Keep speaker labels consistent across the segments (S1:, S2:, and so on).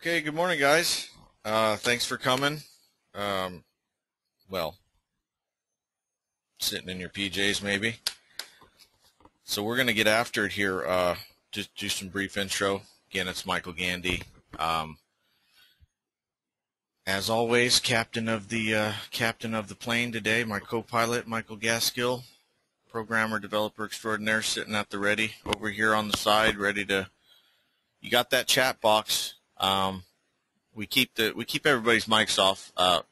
S1: Okay, good morning, guys. Uh, thanks for coming. Um, well, sitting in your PJs, maybe. So we're going to get after it here. Uh, just do some brief intro. Again, it's Michael Gandy. Um, as always, captain of the uh, captain of the plane today. My co-pilot, Michael Gaskill, programmer, developer extraordinaire, sitting at the ready over here on the side, ready to. You got that chat box. Um, we keep the we keep everybody's mics off, uh,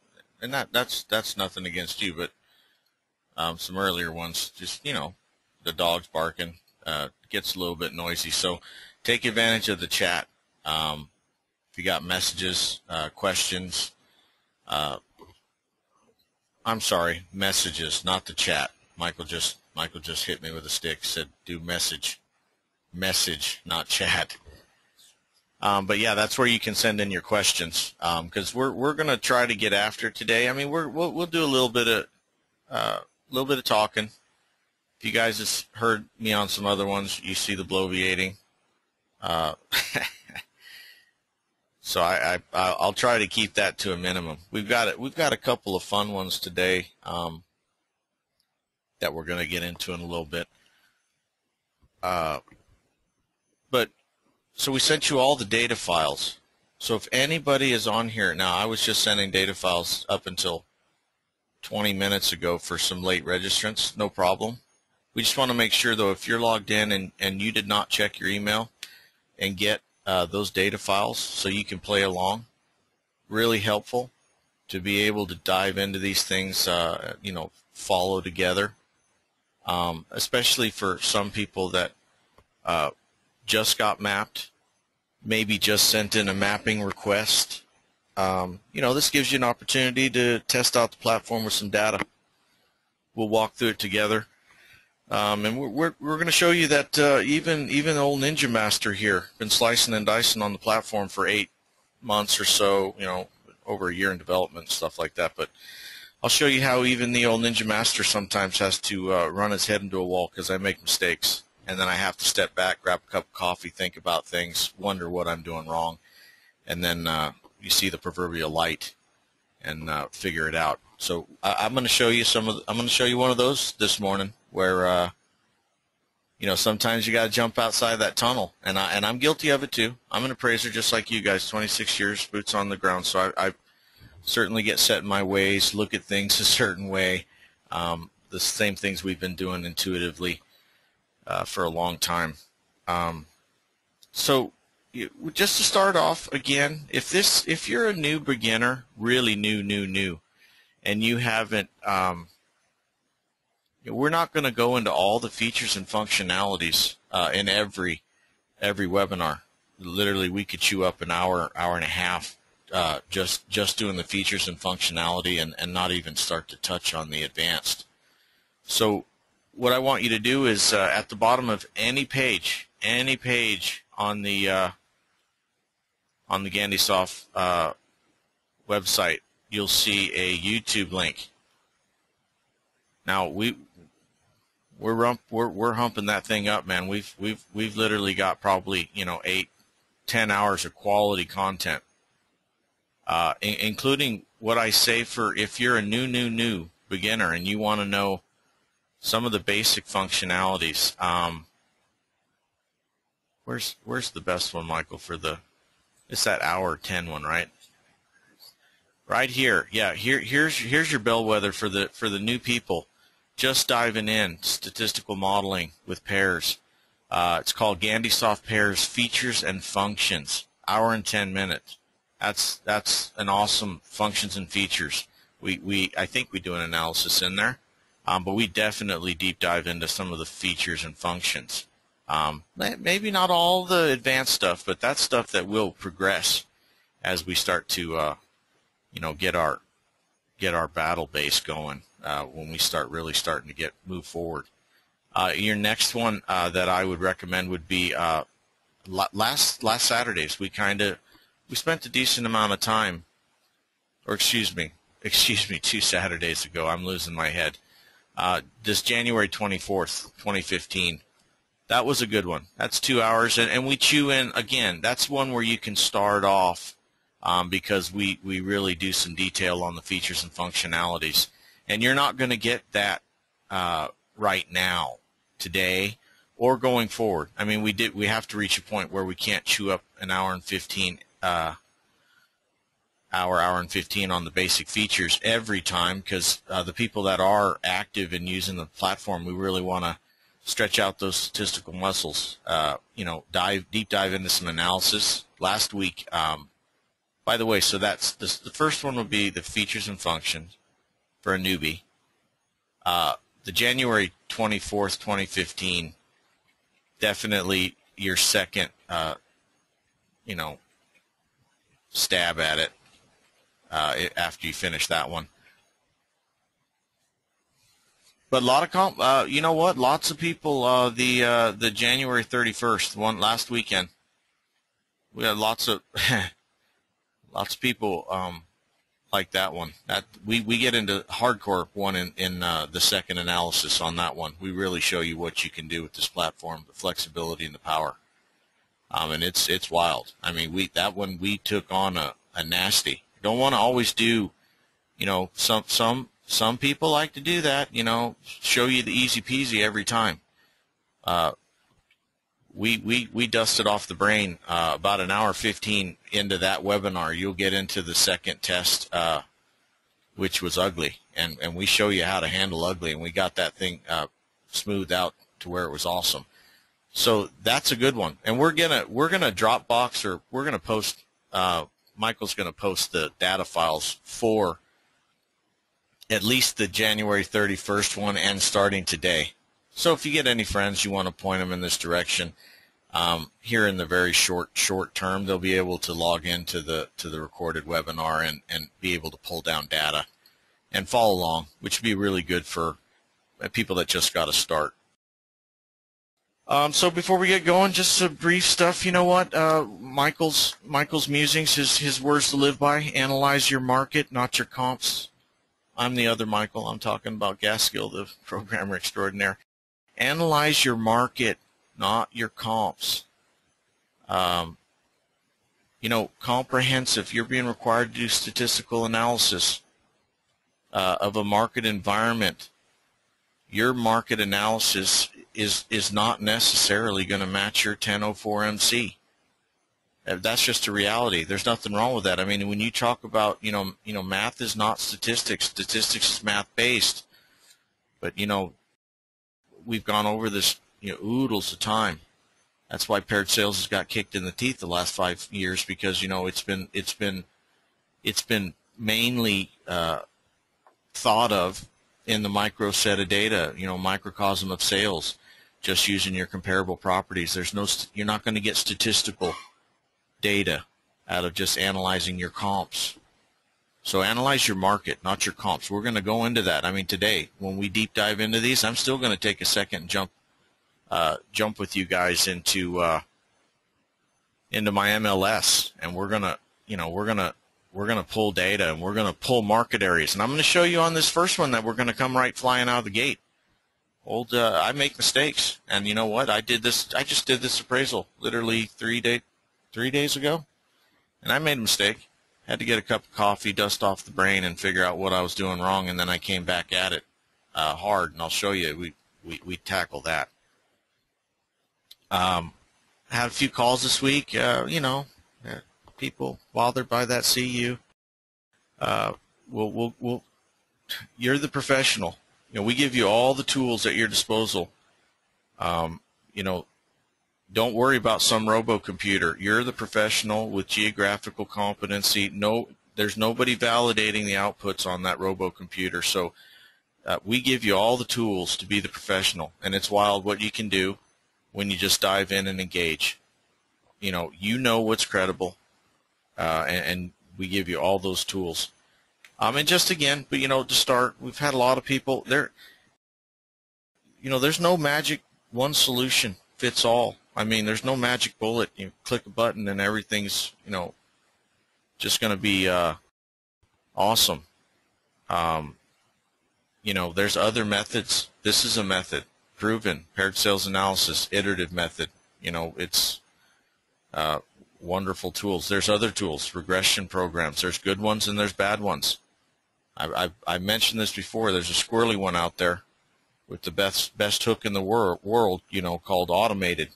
S1: and that that's that's nothing against you, but um, some earlier ones, just you know, the dogs barking uh, gets a little bit noisy. So take advantage of the chat. Um, if you got messages, uh, questions, uh, I'm sorry, messages, not the chat. Michael just Michael just hit me with a stick. Said do message, message, not chat. Um, but yeah, that's where you can send in your questions because um, we're we're gonna try to get after today. I mean, we're we'll, we'll do a little bit of a uh, little bit of talking. If you guys have heard me on some other ones, you see the bloviating. Uh, so I, I I'll try to keep that to a minimum. We've got it. We've got a couple of fun ones today um, that we're going to get into in a little bit. Uh, so we sent you all the data files. So if anybody is on here now, I was just sending data files up until 20 minutes ago for some late registrants, no problem. We just want to make sure though, if you're logged in and, and you did not check your email and get uh, those data files so you can play along, really helpful to be able to dive into these things, uh, you know, follow together, um, especially for some people that uh, just got mapped, maybe just sent in a mapping request. Um, you know, this gives you an opportunity to test out the platform with some data. We'll walk through it together. Um, and we're, we're, we're going to show you that uh, even even old Ninja Master here been slicing and dicing on the platform for eight months or so, you know, over a year in development, stuff like that. But I'll show you how even the old Ninja Master sometimes has to uh, run his head into a wall because I make mistakes and then I have to step back, grab a cup of coffee, think about things, wonder what I'm doing wrong, and then uh, you see the proverbial light and uh, figure it out. So I, am going to show you some of. The, I'm going to show you one of those this morning where uh, you know sometimes you got to jump outside that tunnel, and I and I'm guilty of it too. I'm an appraiser just like you guys, 26 years, boots on the ground. So I, I certainly get set in my ways, look at things a certain way. Um, the same things we've been doing intuitively uh, for a long time. Um, so just to start off again, if this if you're a new beginner, really new, new, new, and you haven't, um, we're not going to go into all the features and functionalities uh, in every every webinar. Literally, we could chew up an hour, hour and a half uh, just just doing the features and functionality, and, and not even start to touch on the advanced. So what I want you to do is uh, at the bottom of any page, any page on the uh, on the GandySoft uh, website, you'll see a YouTube link. Now we we're rump, we're we're humping that thing up, man. We've we've we've literally got probably you know eight, ten hours of quality content, uh, in, including what I say for if you're a new new new beginner and you want to know some of the basic functionalities. Um, where's where's the best one, Michael? For the it's that hour 10 one, right? Right here, yeah. Here here's here's your bellwether for the for the new people, just diving in statistical modeling with pairs. Uh, it's called GandySoft Pairs Features and Functions. Hour and 10 minutes. That's that's an awesome functions and features. We we I think we do an analysis in there. Um, but we definitely deep dive into some of the features and functions. Um, maybe not all the advanced stuff, but that's stuff that will progress as we start to, uh, you know, get our get our battle base going uh, when we start really starting to get move forward. Uh, your next one uh, that I would recommend would be uh, last last Saturdays. We kind of we spent a decent amount of time, or excuse me, excuse me, two Saturdays ago. I'm losing my head uh, this January 24th, 2015. That was a good one. That's two hours, and, and we chew in again. That's one where you can start off um, because we, we really do some detail on the features and functionalities. And you're not going to get that uh, right now, today, or going forward. I mean, we did we have to reach a point where we can't chew up an hour and 15 uh, hour, hour and 15 on the basic features every time because uh, the people that are active in using the platform, we really want to stretch out those statistical muscles. Uh, you know, dive deep dive into some analysis. Last week, um, by the way, so that's this, the first one would be the features and functions for a newbie. Uh, the January 24th, 2015, definitely your second, uh, you know, stab at it uh, after you finish that one. But a lot of comp, uh, you know what? Lots of people. Uh, the uh, the January 31st one last weekend, we had lots of lots of people um, like that one. That we, we get into hardcore one in in uh, the second analysis on that one. We really show you what you can do with this platform, the flexibility and the power. Um, and it's it's wild. I mean, we that one we took on a, a nasty. Don't want to always do, you know, some some some people like to do that. You know, show you the easy peasy every time. Uh, we, we, we dusted off the brain uh, about an hour 15 into that webinar. You'll get into the second test, uh, which was ugly, and, and we show you how to handle ugly, and we got that thing uh, smoothed out to where it was awesome. So that's a good one, and we're gonna we're gonna Dropbox or we're gonna post. Uh, Michael's gonna post the data files for at least the January 31st one and starting today. So if you get any friends you want to point them in this direction, um, here in the very short short term, they'll be able to log into the to the recorded webinar and, and be able to pull down data and follow along, which would be really good for uh, people that just got to start. Um, so before we get going, just some brief stuff. You know what? Uh, Michael's Michael's musings, his his words to live by. Analyze your market, not your comps. I'm the other Michael. I'm talking about Gaskill, the programmer extraordinaire. Analyze your market, not your comps. Um, you know, comprehensive. You're being required to do statistical analysis uh, of a market environment. Your market analysis is is not necessarily going to match your 1004MC. Uh, that's just a reality. There's nothing wrong with that. I mean, when you talk about, you know, you know, math is not statistics. Statistics is math based. But you know, we've gone over this you know oodles of time. That's why paired sales has got kicked in the teeth the last five years because you know it's been it's been it's been mainly uh, thought of in the micro set of data, you know, microcosm of sales, just using your comparable properties. There's no you're not going to get statistical data out of just analyzing your comps. So analyze your market, not your comps. We're going to go into that. I mean, today when we deep dive into these, I'm still going to take a second and jump, uh, jump with you guys into uh, into my MLS, and we're gonna, you know, we're gonna we're gonna pull data and we're gonna pull market areas, and I'm going to show you on this first one that we're going to come right flying out of the gate. Old, uh, I make mistakes, and you know what? I did this. I just did this appraisal literally three day, three days ago, and I made a mistake had to get a cup of coffee, dust off the brain, and figure out what I was doing wrong, and then I came back at it uh, hard, and I'll show you. We we we tackle that. Um, had a few calls this week. Uh, you know, uh, people bothered by that CU. Uh, we'll we'll we'll. You're the professional. You know, we give you all the tools at your disposal. Um, you know, don't worry about some robo computer. You're the professional with geographical competency. No, there's nobody validating the outputs on that robo computer. So uh, we give you all the tools to be the professional, and it's wild what you can do when you just dive in and engage. You know, you know what's credible, uh, and, and, we give you all those tools. Um, and just again, but you know, to start, we've had a lot of people there. You know, there's no magic one solution fits all. I mean, there's no magic bullet. You click a button and everything's, you know, just going to be uh, awesome. Um, you know, there's other methods. This is a method, proven, paired sales analysis, iterative method. You know, it's uh, wonderful tools. There's other tools, regression programs. There's good ones and there's bad ones. I, I, I mentioned this before. There's a squirrely one out there with the best best hook in the wor- world, you know, called automated,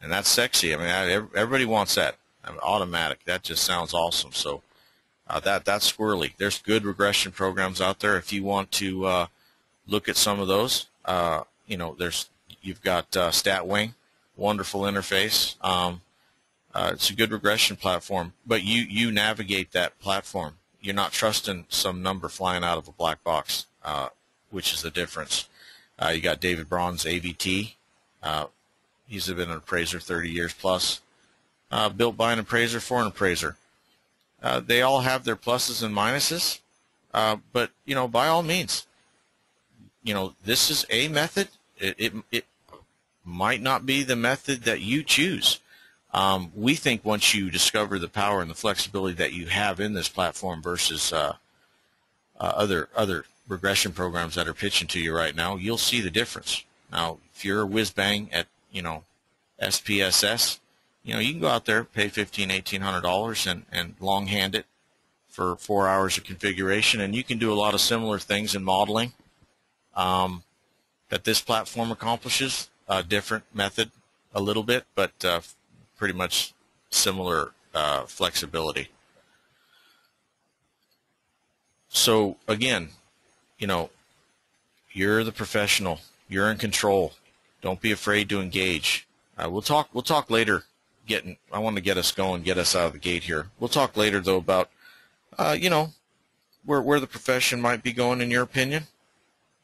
S1: and that's sexy. I mean, I, everybody wants that. I mean, automatic. That just sounds awesome. So uh, that that's squirrely. There's good regression programs out there. If you want to uh, look at some of those, uh, you know, there's you've got uh, StatWing, wonderful interface. Um, uh, it's a good regression platform, but you you navigate that platform. You're not trusting some number flying out of a black box, uh, which is the difference. Uh, you got David Braun's AVT. Uh, he's been an appraiser 30 years plus. Uh, built by an appraiser for an appraiser. Uh, they all have their pluses and minuses, uh, but you know, by all means, you know, this is a method. It, it, it might not be the method that you choose. Um, we think once you discover the power and the flexibility that you have in this platform versus uh, uh, other other regression programs that are pitching to you right now, you'll see the difference. Now, if you're a whiz bang at you know SPSS, you know you can go out there pay fifteen, eighteen hundred dollars and and longhand it for four hours of configuration, and you can do a lot of similar things in modeling um, that this platform accomplishes. A different method, a little bit, but uh, pretty much similar uh, flexibility. So again, you know, you're the professional. You're in control. Don't be afraid to engage. Uh, we'll talk. We'll talk later. Getting. I want to get us going. Get us out of the gate here. We'll talk later though about, uh, you know, where where the profession might be going in your opinion.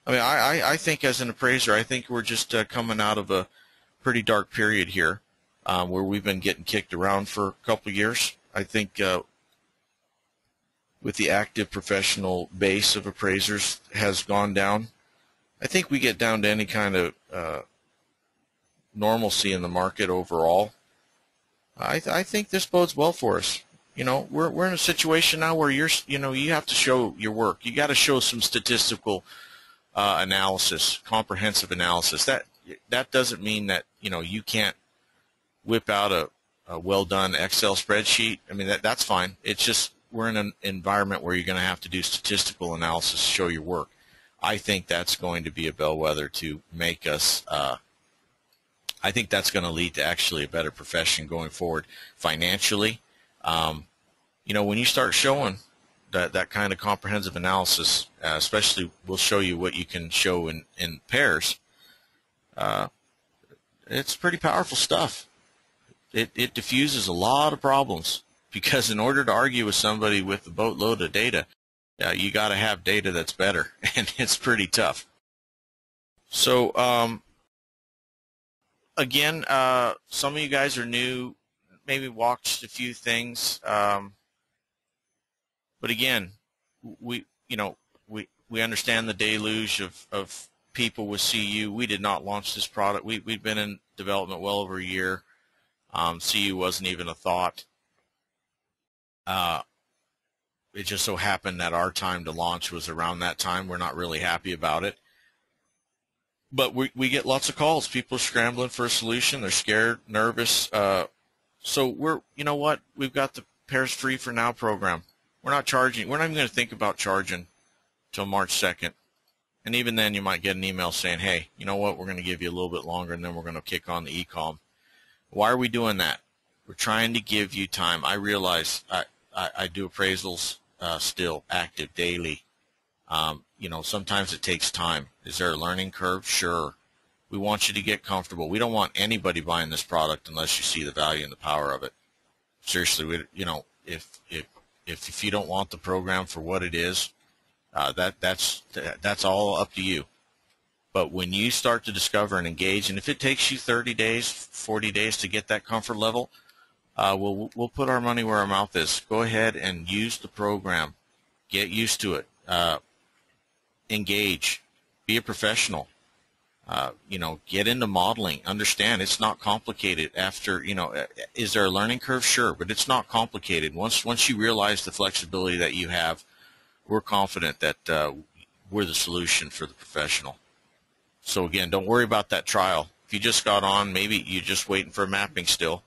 S1: I mean, I I, think as an appraiser, I think we're just uh, coming out of a pretty dark period here, um, where we've been getting kicked around for a couple of years. I think uh, with the active professional base of appraisers has gone down. I think we get down to any kind of uh, normalcy in the market overall. I, th- I think this bodes well for us. You know, we're we're in a situation now where you're you know you have to show your work. You got to show some statistical uh, analysis, comprehensive analysis. That that doesn't mean that you know you can't whip out a, a well done Excel spreadsheet. I mean that that's fine. It's just we're in an environment where you're going to have to do statistical analysis to show your work. I think that's going to be a bellwether to make us. Uh, I think that's going to lead to actually a better profession going forward financially. Um, you know, when you start showing that that kind of comprehensive analysis, uh, especially we'll show you what you can show in in pairs. Uh, it's pretty powerful stuff. It it diffuses a lot of problems because in order to argue with somebody with a boatload of data, uh, you got to have data that's better, and it's pretty tough. So, um, again, uh, some of you guys are new, maybe watched a few things, um, but again, we, you know, we we understand the deluge of of people with CU. We did not launch this product. We we'd been in development well over a year. Um, CU wasn't even a thought. Uh, it just so happened that our time to launch was around that time. We're not really happy about it. But we, we get lots of calls. People are scrambling for a solution. They're scared, nervous. Uh, so we're, you know what? We've got the Pairs Free for Now program. We're not charging. We're not even going to think about charging till March 2nd. And even then, you might get an email saying, hey, you know what? We're going to give you a little bit longer, and then we're going to kick on the ecom. Why are we doing that? We're trying to give you time. I realize I, I, I do appraisals uh, still active daily. Um, you know, sometimes it takes time. Is there a learning curve? Sure. We want you to get comfortable. We don't want anybody buying this product unless you see the value and the power of it. Seriously, we, you know, if if if if you don't want the program for what it is, uh, that that's that's all up to you. But when you start to discover and engage, and if it takes you 30 days, 40 days to get that comfort level, uh, we'll, we'll put our money where our mouth is. Go ahead and use the program. Get used to it. Uh, engage. Be a professional. Uh, you know, get into modeling. Understand it's not complicated. After you know, uh, is there a learning curve? Sure, but it's not complicated. Once once you realize the flexibility that you have, we're confident that uh, we're the solution for the professional. So again, don't worry about that trial. If you just got on, maybe you're just waiting for mapping still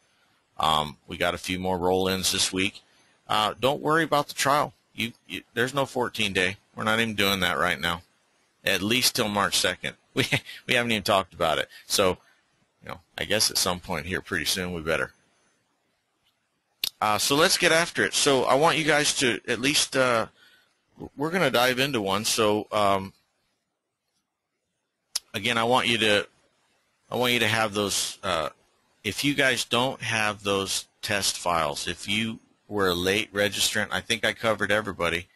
S1: Um, we got a few more roll-ins this week. Uh, don't worry about the trial. You, you, there's no 14 day. We're not even doing that right now. At least till March 2nd. We we haven't even talked about it. So, you know, I guess at some point here, pretty soon, we better. Uh, so let's get after it. So I want you guys to at least. Uh, we're going to dive into one. So um, again, I want you to. I want you to have those. Uh, if you guys don't have those test files, if you were a late registrant, I think I covered everybody.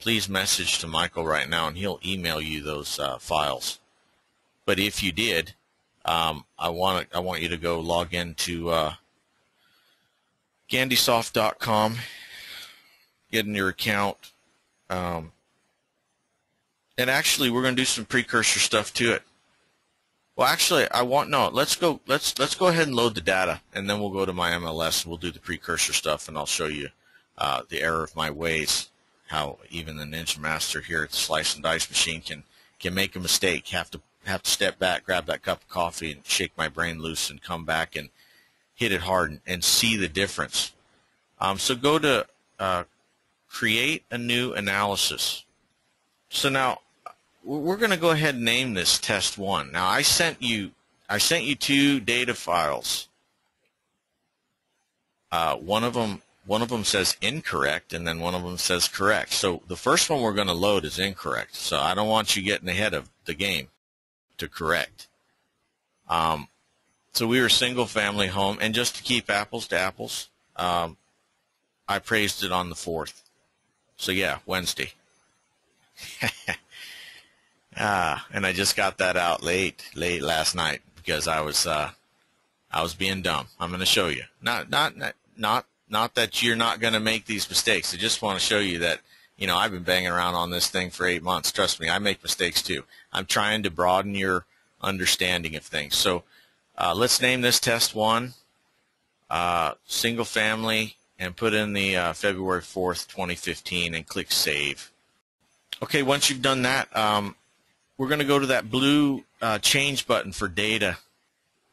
S1: Please message to Michael right now, and he'll email you those uh, files. But if you did, um, I want I want you to go log into uh, Gandysoft.com, get in your account, um, and actually we're going to do some precursor stuff to it. Well, actually, I want no. Let's go. Let's let's go ahead and load the data, and then we'll go to my MLS and we'll do the precursor stuff, and I'll show you uh, the error of my ways. How even the Ninja Master here at the Slice and Dice machine can can make a mistake, have to have to step back, grab that cup of coffee, and shake my brain loose, and come back and hit it hard and, and see the difference. Um, so go to uh, create a new analysis. So now we're going to go ahead and name this test one. Now I sent you I sent you two data files. Uh, one of them one of them says incorrect and then one of them says correct. So the first one we're going to load is incorrect. So I don't want you getting ahead of the game to correct. Um, so we were single family home and just to keep apples to apples, um, I praised it on the 4th. So yeah, Wednesday. Ah, and I just got that out late, late last night because I was, uh, I was being dumb. I'm going to show you. Not, not, not, not that you're not going to make these mistakes. I just want to show you that, you know, I've been banging around on this thing for eight months. Trust me, I make mistakes too. I'm trying to broaden your understanding of things. So, uh, let's name this test one, uh, single family, and put in the uh, February 4th, 2015, and click save. Okay, once you've done that, um, we're going to go to that blue uh, change button for data.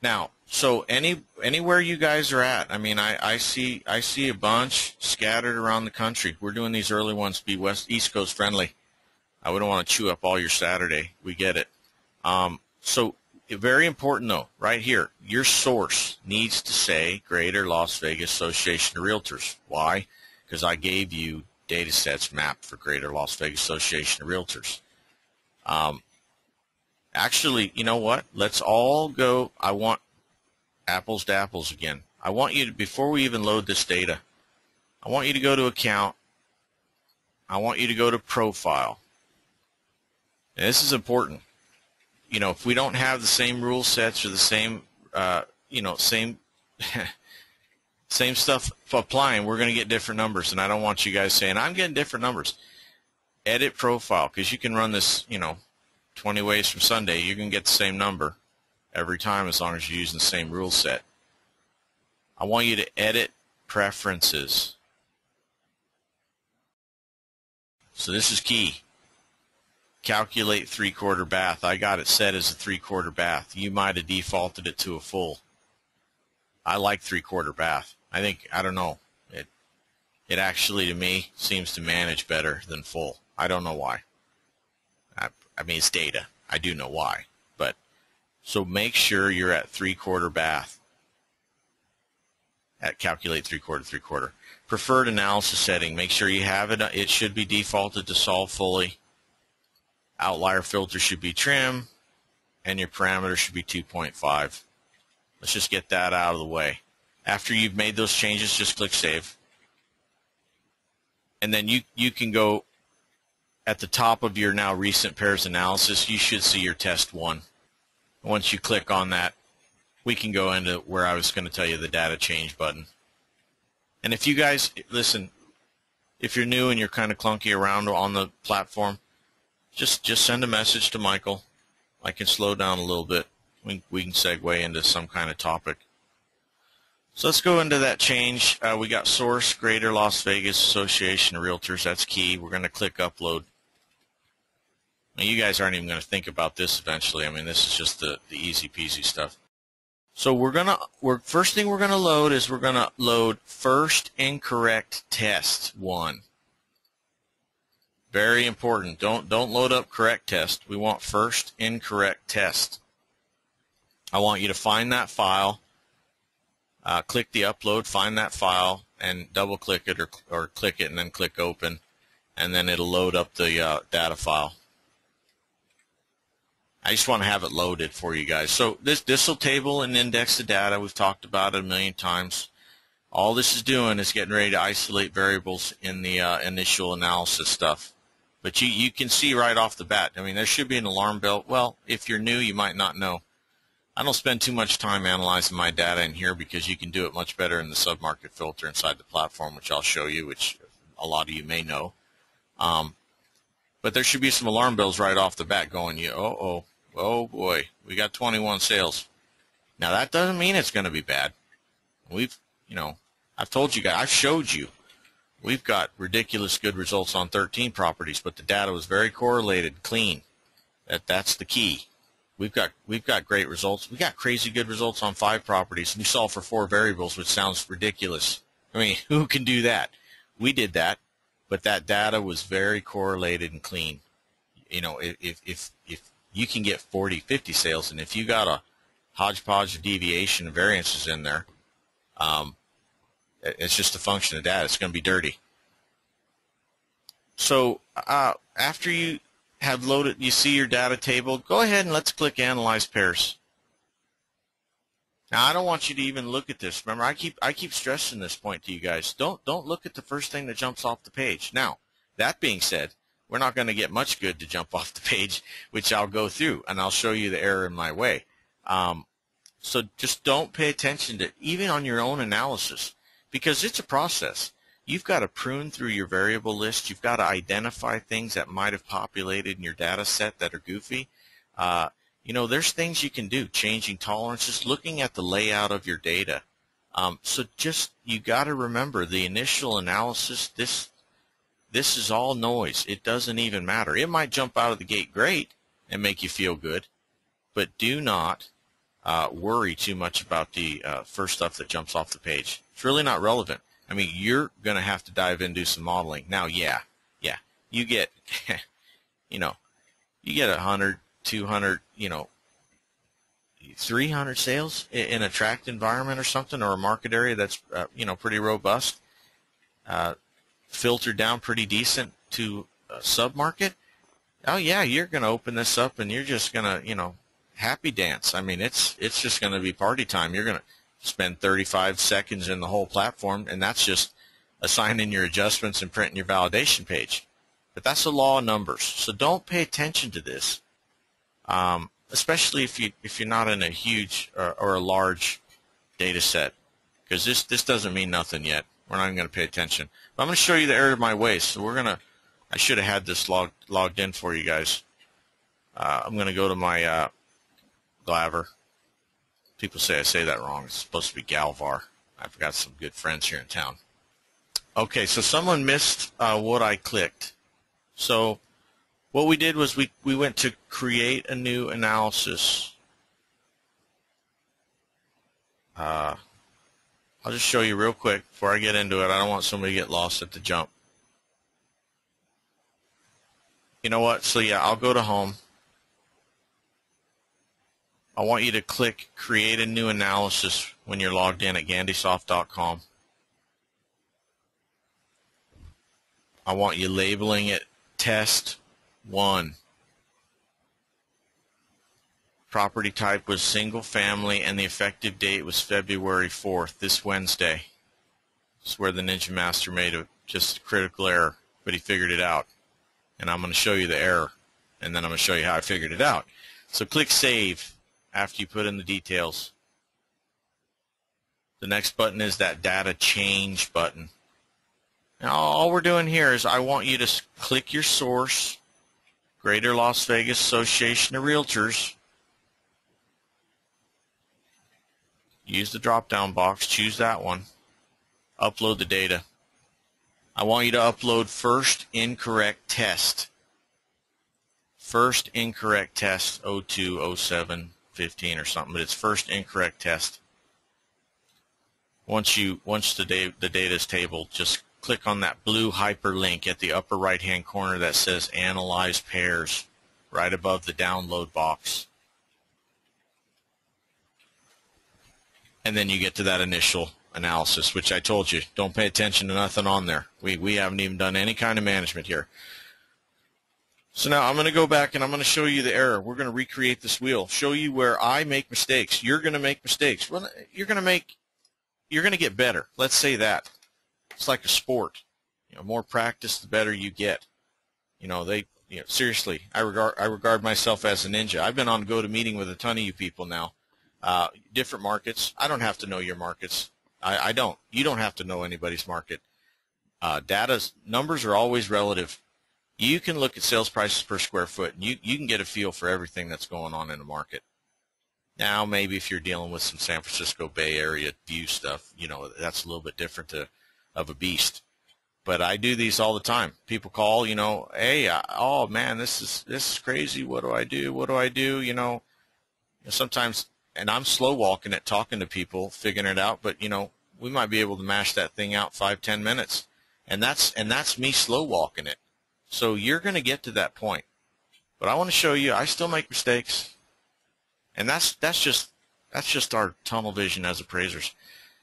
S1: Now, so any anywhere you guys are at, I mean, I, I see I see a bunch scattered around the country. We're doing these early ones to be West East Coast friendly. I wouldn't want to chew up all your Saturday. We get it. Um, so very important though, right here, your source needs to say Greater Las Vegas Association of Realtors. Why? Because I gave you data sets mapped for Greater Las Vegas Association of Realtors. Um, Actually, you know what? Let's all go. I want apples to apples again. I want you to, before we even load this data, I want you to go to account. I want you to go to profile. And this is important. You know, if we don't have the same rule sets or the same, uh, you know, same, same stuff applying, we're going to get different numbers. And I don't want you guys saying, I'm getting different numbers. Edit profile, because you can run this, you know, 20 ways from Sunday, you can get the same number every time as long as you're using the same rule set. I want you to edit preferences. So this is key. Calculate three-quarter bath. I got it set as a three-quarter bath. You might have defaulted it to a full. I like three-quarter bath. I think, I don't know, it, it actually to me seems to manage better than full. I don't know why. I mean, it's data. I do know why. But so make sure you're at three quarter bath. At calculate three quarter, three quarter. Preferred analysis setting. Make sure you have it. It should be defaulted to solve fully. Outlier filter should be trim. And your parameter should be 2.5. Let's just get that out of the way. After you've made those changes, just click Save. And then you, you can go at the top of your now recent pairs analysis, you should see your test one. Once you click on that, we can go into where I was going to tell you the data change button. And if you guys, listen, if you're new and you're kind of clunky around on the platform, just just send a message to Michael. I can slow down a little bit. We, we can segue into some kind of topic. So let's go into that change. Uh, we got source, Greater Las Vegas Association of Realtors. That's key. We're going to click upload. Now, you guys aren't even going to think about this eventually. I mean, this is just the, the easy peasy stuff. So we're gonna we're first thing we're gonna load is we're gonna load first incorrect test one. Very important. Don't don't load up correct test. We want first incorrect test. I want you to find that file, uh, click the upload, find that file, and double click it or or click it and then click open, and then it'll load up the uh, data file. I just want to have it loaded for you guys. So this this will table and index the data. We've talked about it a million times. All this is doing is getting ready to isolate variables in the uh, initial analysis stuff. But you, you can see right off the bat, I mean, there should be an alarm bell. Well, if you're new, you might not know. I don't spend too much time analyzing my data in here because you can do it much better in the submarket filter inside the platform, which I'll show you, which a lot of you may know. Um, but there should be some alarm bells right off the bat going, you, oh, oh, oh boy, we got 21 sales. Now that doesn't mean it's going to be bad. We've, you know, I've told you guys, I've showed you, we've got ridiculous good results on 13 properties, but the data was very correlated, clean. That that's the key. We've got we've got great results. We got crazy good results on five properties. And we solved for four variables, which sounds ridiculous. I mean, who can do that? We did that, but that data was very correlated and clean. You know, if if if you can get 40, 50 sales. And if you got a hodgepodge of deviation and variances in there, um, it's just a function of that. It's going to be dirty. So uh, after you have loaded, you see your data table, go ahead and let's click Analyze Pairs. Now I don't want you to even look at this. Remember, I keep I keep stressing this point to you guys. Don't don't look at the first thing that jumps off the page. Now, that being said, we're not going to get much good to jump off the page, which I'll go through, and I'll show you the error in my way. Um, so just don't pay attention to even on your own analysis because it's a process. You've got to prune through your variable list. You've got to identify things that might have populated in your data set that are goofy. Uh, you know, there's things you can do, changing tolerances, looking at the layout of your data. Um, so just, you got to remember the initial analysis, this this is all noise. It doesn't even matter. It might jump out of the gate great and make you feel good, but do not uh, worry too much about the uh, first stuff that jumps off the page. It's really not relevant. I mean, you're going to have to dive into some modeling. Now, yeah, yeah, you get, you know, you get 100, 200, you know, 300 sales in a tracked environment or something or a market area that's, uh, you know, pretty robust. Uh, filtered down pretty decent to a submarket, oh yeah, you're going to open this up and you're just going to, you know, happy dance. I mean, it's it's just going to be party time. You're going to spend 35 seconds in the whole platform, and that's just assigning your adjustments and printing your validation page. But that's the law of numbers. So don't pay attention to this, um, especially if you if you're not in a huge or, or a large data set, because this this doesn't mean nothing yet. We're not even going to pay attention. I'm going to show you the error of my waste. So we're going to, I should have had this logged, logged in for you guys. Uh, I'm going to go to my uh, Glaver. People say I say that wrong. It's supposed to be Galvar. I've got some good friends here in town. Okay, so someone missed uh, what I clicked. So what we did was we, we went to create a new analysis. Uh, I'll just show you real quick before I get into it. I don't want somebody to get lost at the jump. You know what? So yeah, I'll go to home. I want you to click create a new analysis when you're logged in at gandysoft.com. I want you labeling it test 1 Property type was single family and the effective date was February 4th, this Wednesday. This is where the Ninja Master made a just a critical error, but he figured it out. And I'm going to show you the error, and then I'm going to show you how I figured it out. So click Save after you put in the details. The next button is that Data Change button. Now all we're doing here is I want you to click your source, Greater Las Vegas Association of Realtors, Use the drop-down box, choose that one, upload the data. I want you to upload first incorrect test. First incorrect test 0207 15 or something, but it's first incorrect test. Once you once the data the data is tabled, just click on that blue hyperlink at the upper right hand corner that says Analyze Pairs right above the download box. And then you get to that initial analysis, which I told you, don't pay attention to nothing on there. We, we haven't even done any kind of management here. So now I'm going to go back and I'm going to show you the error. We're going to recreate this wheel, show you where I make mistakes. You're going to make mistakes. Well, you're going to make, you're going to get better. Let's say that. It's like a sport. You know, more practice, the better you get. You know, they, you know, seriously, I regard, I regard myself as a ninja. I've been on GoToMeeting with a ton of you people now. Uh, different markets. I don't have to know your markets. I, I don't. You don't have to know anybody's market. Uh, data's numbers are always relative. You can look at sales prices per square foot, and you, you can get a feel for everything that's going on in the market. Now, maybe if you're dealing with some San Francisco Bay Area view stuff, you know, that's a little bit different to, of a beast. But I do these all the time. People call, you know, hey, I, oh man, this is this is crazy. What do I do? What do I do? You know, sometimes and I'm slow walking it, talking to people, figuring it out. But you know, we might be able to mash that thing out five, ten minutes, and that's and that's me slow walking it. So you're going to get to that point. But I want to show you, I still make mistakes, and that's that's just that's just our tunnel vision as appraisers.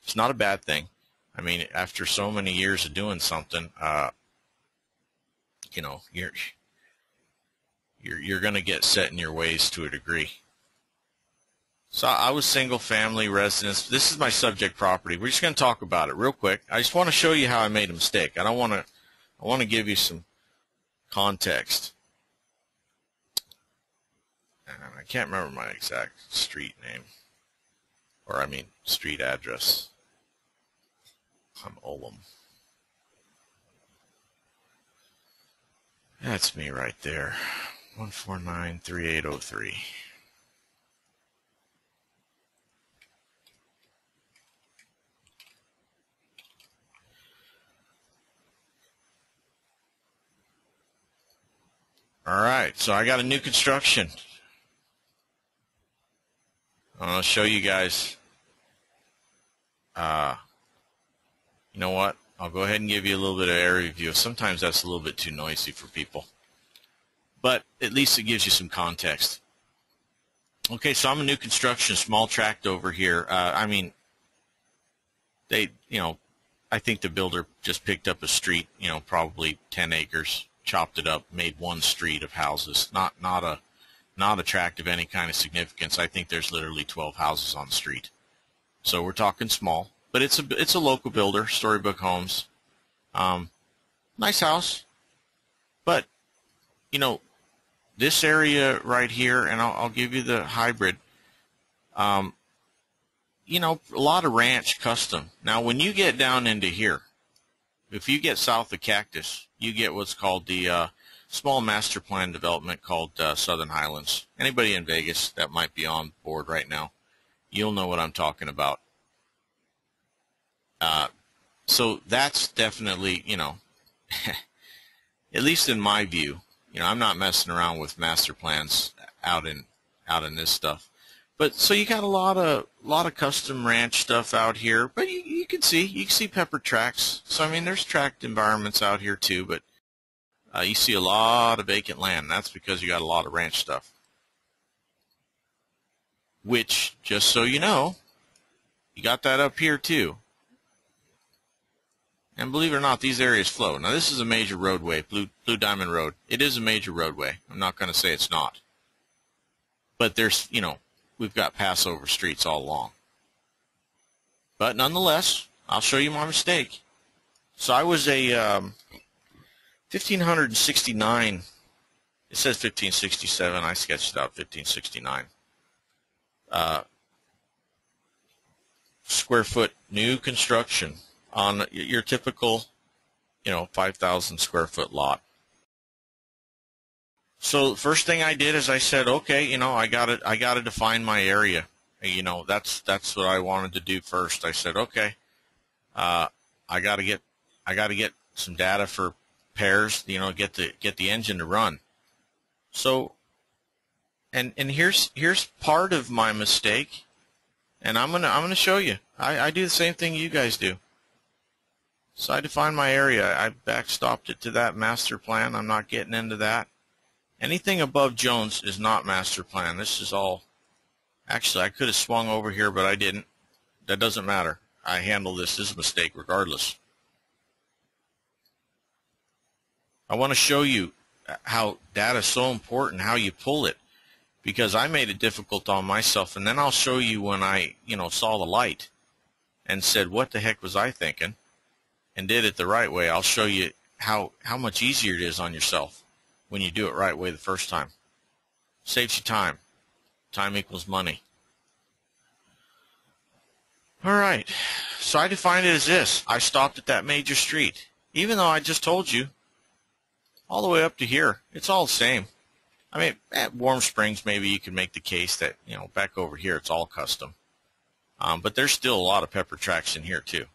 S1: It's not a bad thing. I mean, after so many years of doing something, uh, you know, you're you're you're going to get set in your ways to a degree. So I was single family residence. This is my subject property. We're just going to talk about it real quick. I just want to show you how I made a mistake. I don't want to, I want to give you some context. I can't remember my exact street name, or I mean street address. I'm Olam. That's me right there. 1493803. All right, so I got a new construction. I'll show you guys. Uh, you know what? I'll go ahead and give you a little bit of area view. Sometimes that's a little bit too noisy for people. But at least it gives you some context. Okay, so I'm a new construction, small tract over here. Uh, I mean, they, you know, I think the builder just picked up a street, you know, probably 10 acres, chopped it up, made one street of houses. Not not a not a tract of any kind of significance. I think there's literally 12 houses on the street. So we're talking small, but it's a it's a local builder, Storybook Homes. Um, nice house, but you know this area right here, and I'll, I'll give you the hybrid. Um, you know, a lot of ranch custom. Now, when you get down into here, if you get south of Cactus, you get what's called the uh, small master plan development called uh, Southern Highlands. Anybody in Vegas that might be on board right now, you'll know what I'm talking about. Uh, so that's definitely, you know, at least in my view, you know, I'm not messing around with master plans out in out in this stuff. But so you got a lot of lot of custom ranch stuff out here, but you, you can see you can see pepper tracks. So I mean, there's tracked environments out here too, but uh, you see a lot of vacant land. That's because you got a lot of ranch stuff. Which, just so you know, you got that up here too. And believe it or not, these areas flow. Now this is a major roadway, Blue Blue Diamond Road. It is a major roadway. I'm not going to say it's not. But there's, you know, we've got Passover streets all along. But nonetheless, I'll show you my mistake. So I was a um, 1569. It says 1567. I sketched out 1569. Uh, square foot new construction on your typical, you know, 5,000 square foot lot. So first thing I did is I said, okay, you know, I got to I got to define my area. You know, that's that's what I wanted to do first. I said, okay, uh, I got to get I got to get some data for pairs. You know, get the get the engine to run. So and and here's here's part of my mistake, and I'm gonna I'm gonna show you. I, I do the same thing you guys do. So I define my area. I backstopped it to that master plan. I'm not getting into that. Anything above Jones is not master plan. This is all. Actually, I could have swung over here, but I didn't. That doesn't matter. I handle this as a mistake regardless. I want to show you how data is so important, how you pull it, because I made it difficult on myself, and then I'll show you when I, you know, saw the light and said, what the heck was I thinking, and did it the right way. I'll show you how, how much easier it is on yourself when you do it right way the first time. Saves you time. Time equals money. All right, so I defined it as this. I stopped at that major street. Even though I just told you all the way up to here. It's all the same. I mean, at Warm Springs, maybe you can make the case that, you know, back over here, it's all custom. Um, but there's still a lot of pepper tracks in here, too.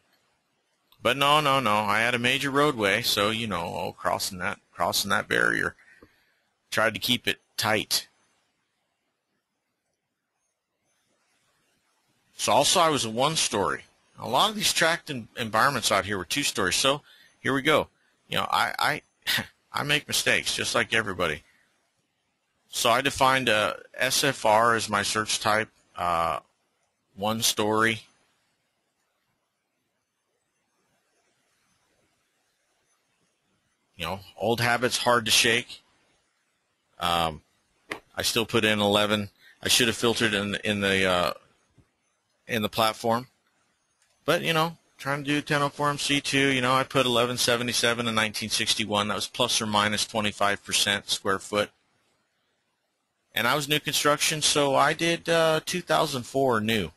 S1: But no, no, no. I had a major roadway, so, you know, oh, crossing that, crossing that barrier. Tried to keep it tight. So also I was a one story. A lot of these tract environments out here were two stories. So here we go. You know, I, I I make mistakes just like everybody. So I defined a SFR as my search type, uh, one story. You know, old habits hard to shake. Um, I still put in 11. I should have filtered in in the uh, in the platform, but you know, trying to do 1004 MC2, you know, I put 1177 in 1961. That was plus or minus 25% square foot. And I was new construction, so I did uh, 2004 new.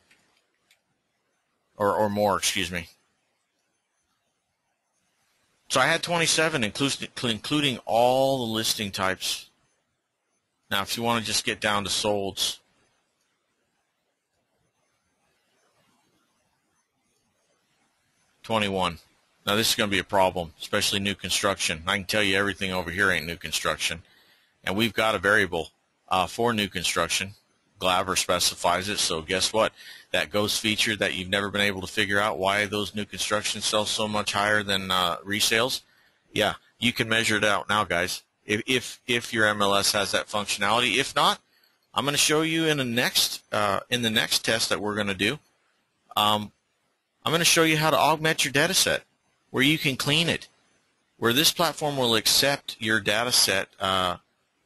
S1: Or, or more, excuse me. So I had 27, including, including all the listing types. Now, if you want to just get down to solds, 21. Now this is going to be a problem, especially new construction. I can tell you everything over here ain't new construction. And we've got a variable uh, for new construction. Glaver specifies it, so guess what? That ghost feature that you've never been able to figure out why those new construction sell so much higher than uh, resales, yeah, you can measure it out now, guys. If, if, if your MLS has that functionality. If not, I'm going to show you in the next uh, in the next test that we're going to do. Um, I'm going to show you how to augment your data set, where you can clean it, where this platform will accept your data set uh,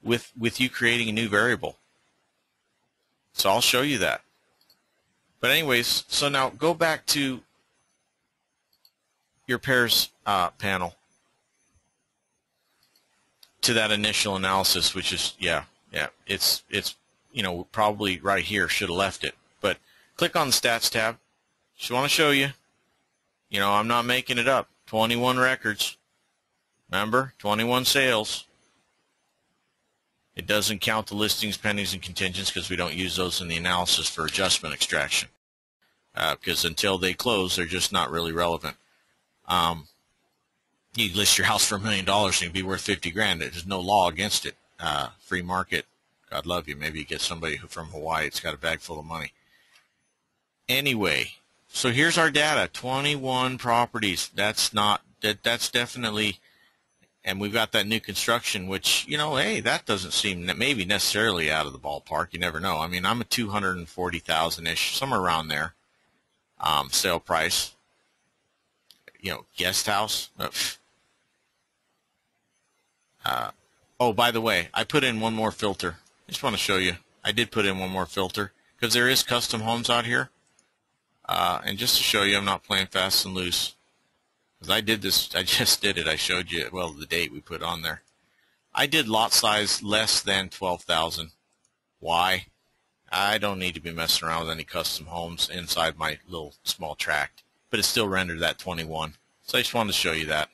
S1: with, with you creating a new variable. So I'll show you that. But anyways, so now go back to your pairs uh, panel to that initial analysis, which is, yeah, yeah, it's, it's, you know, probably right here, should have left it. But click on the stats tab, just want to show you. You know, I'm not making it up. 21 records. Remember, 21 sales. It doesn't count the listings, pendings, and contingents because we don't use those in the analysis for adjustment extraction. Uh, because until they close, they're just not really relevant. Um, you list your house for a million dollars and it'd be worth 50 grand. There's no law against it. Uh, free market. God love you. Maybe you get somebody who from Hawaii that's got a bag full of money. Anyway, so here's our data, 21 properties. That's not, that, that's definitely, and we've got that new construction, which, you know, hey, that doesn't seem maybe necessarily out of the ballpark. You never know. I mean, I'm a 240,000-ish, somewhere around there, um, sale price. You know, guest house. Uh, oh, by the way, I put in one more filter. I just want to show you. I did put in one more filter because there is custom homes out here. Uh, and just to show you, I'm not playing fast and loose. Because I did this, I just did it. I showed you, well, the date we put on there. I did lot size less than 12,000. Why? I don't need to be messing around with any custom homes inside my little small tract. But it still rendered that 21. So I just wanted to show you that.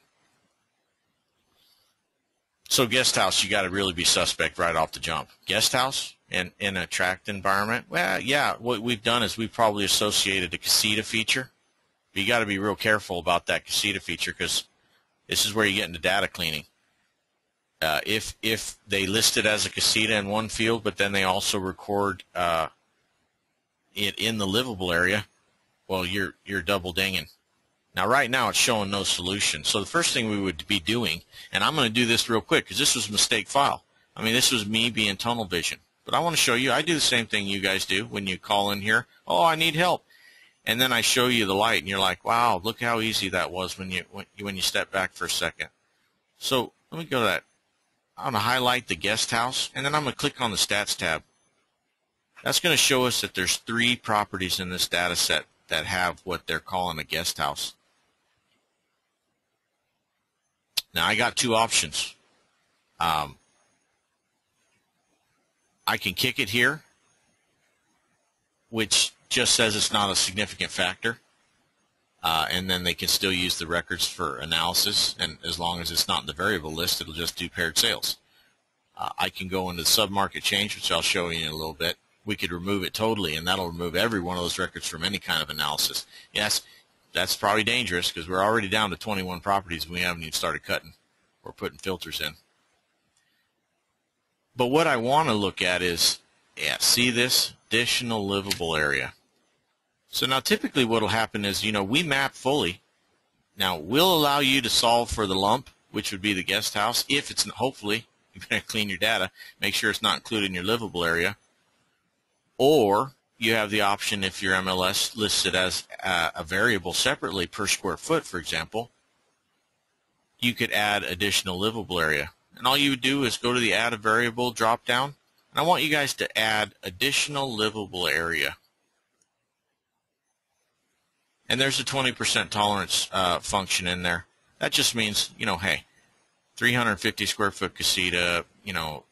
S1: So guest house, you got to really be suspect right off the jump. Guest house, in, in a tract environment? Well, yeah, what we've done is we've probably associated a casita feature. But you got to be real careful about that casita feature because this is where you get into data cleaning. uh, if if they list it as a casita in one field, but then they also record uh, it in the livable area, well, you're you're double dinging. Now, right now, it's showing no solution. So the first thing we would be doing, and I'm going to do this real quick because this was a mistake file. I mean, this was me being tunnel vision. But I want to show you, I do the same thing you guys do when you call in here. Oh, I need help. And then I show you the light, and you're like, wow, look how easy that was when you when, when you step back for a second. So let me go to that. I'm going to highlight the guest house, and then I'm going to click on the stats tab. That's going to show us that there's three properties in this data set that have what they're calling a guest house. Now I got two options. Um, I can kick it here, which just says it's not a significant factor. Uh, and then they can still use the records for analysis. And as long as it's not in the variable list, it'll just do paired sales. Uh, I can go into the submarket change, which I'll show you in a little bit. We could remove it totally, and that'll remove every one of those records from any kind of analysis. Yes, that's probably dangerous because we're already down to 21 properties we haven't even started cutting or putting filters in. But what I want to look at is, yeah, see this additional livable area. So now typically what will happen is, you know, we map fully. Now we'll allow you to solve for the lump, which would be the guest house, if it's hopefully you better clean your data, make sure it's not included in your livable area. Or you have the option if your MLS listed as a, a variable separately per square foot, for example, you could add additional livable area. And all you would do is go to the add a variable drop down. And I want you guys to add additional livable area. And there's a 20% tolerance uh, function in there. That just means, you know, hey, 350 square foot casita, you know,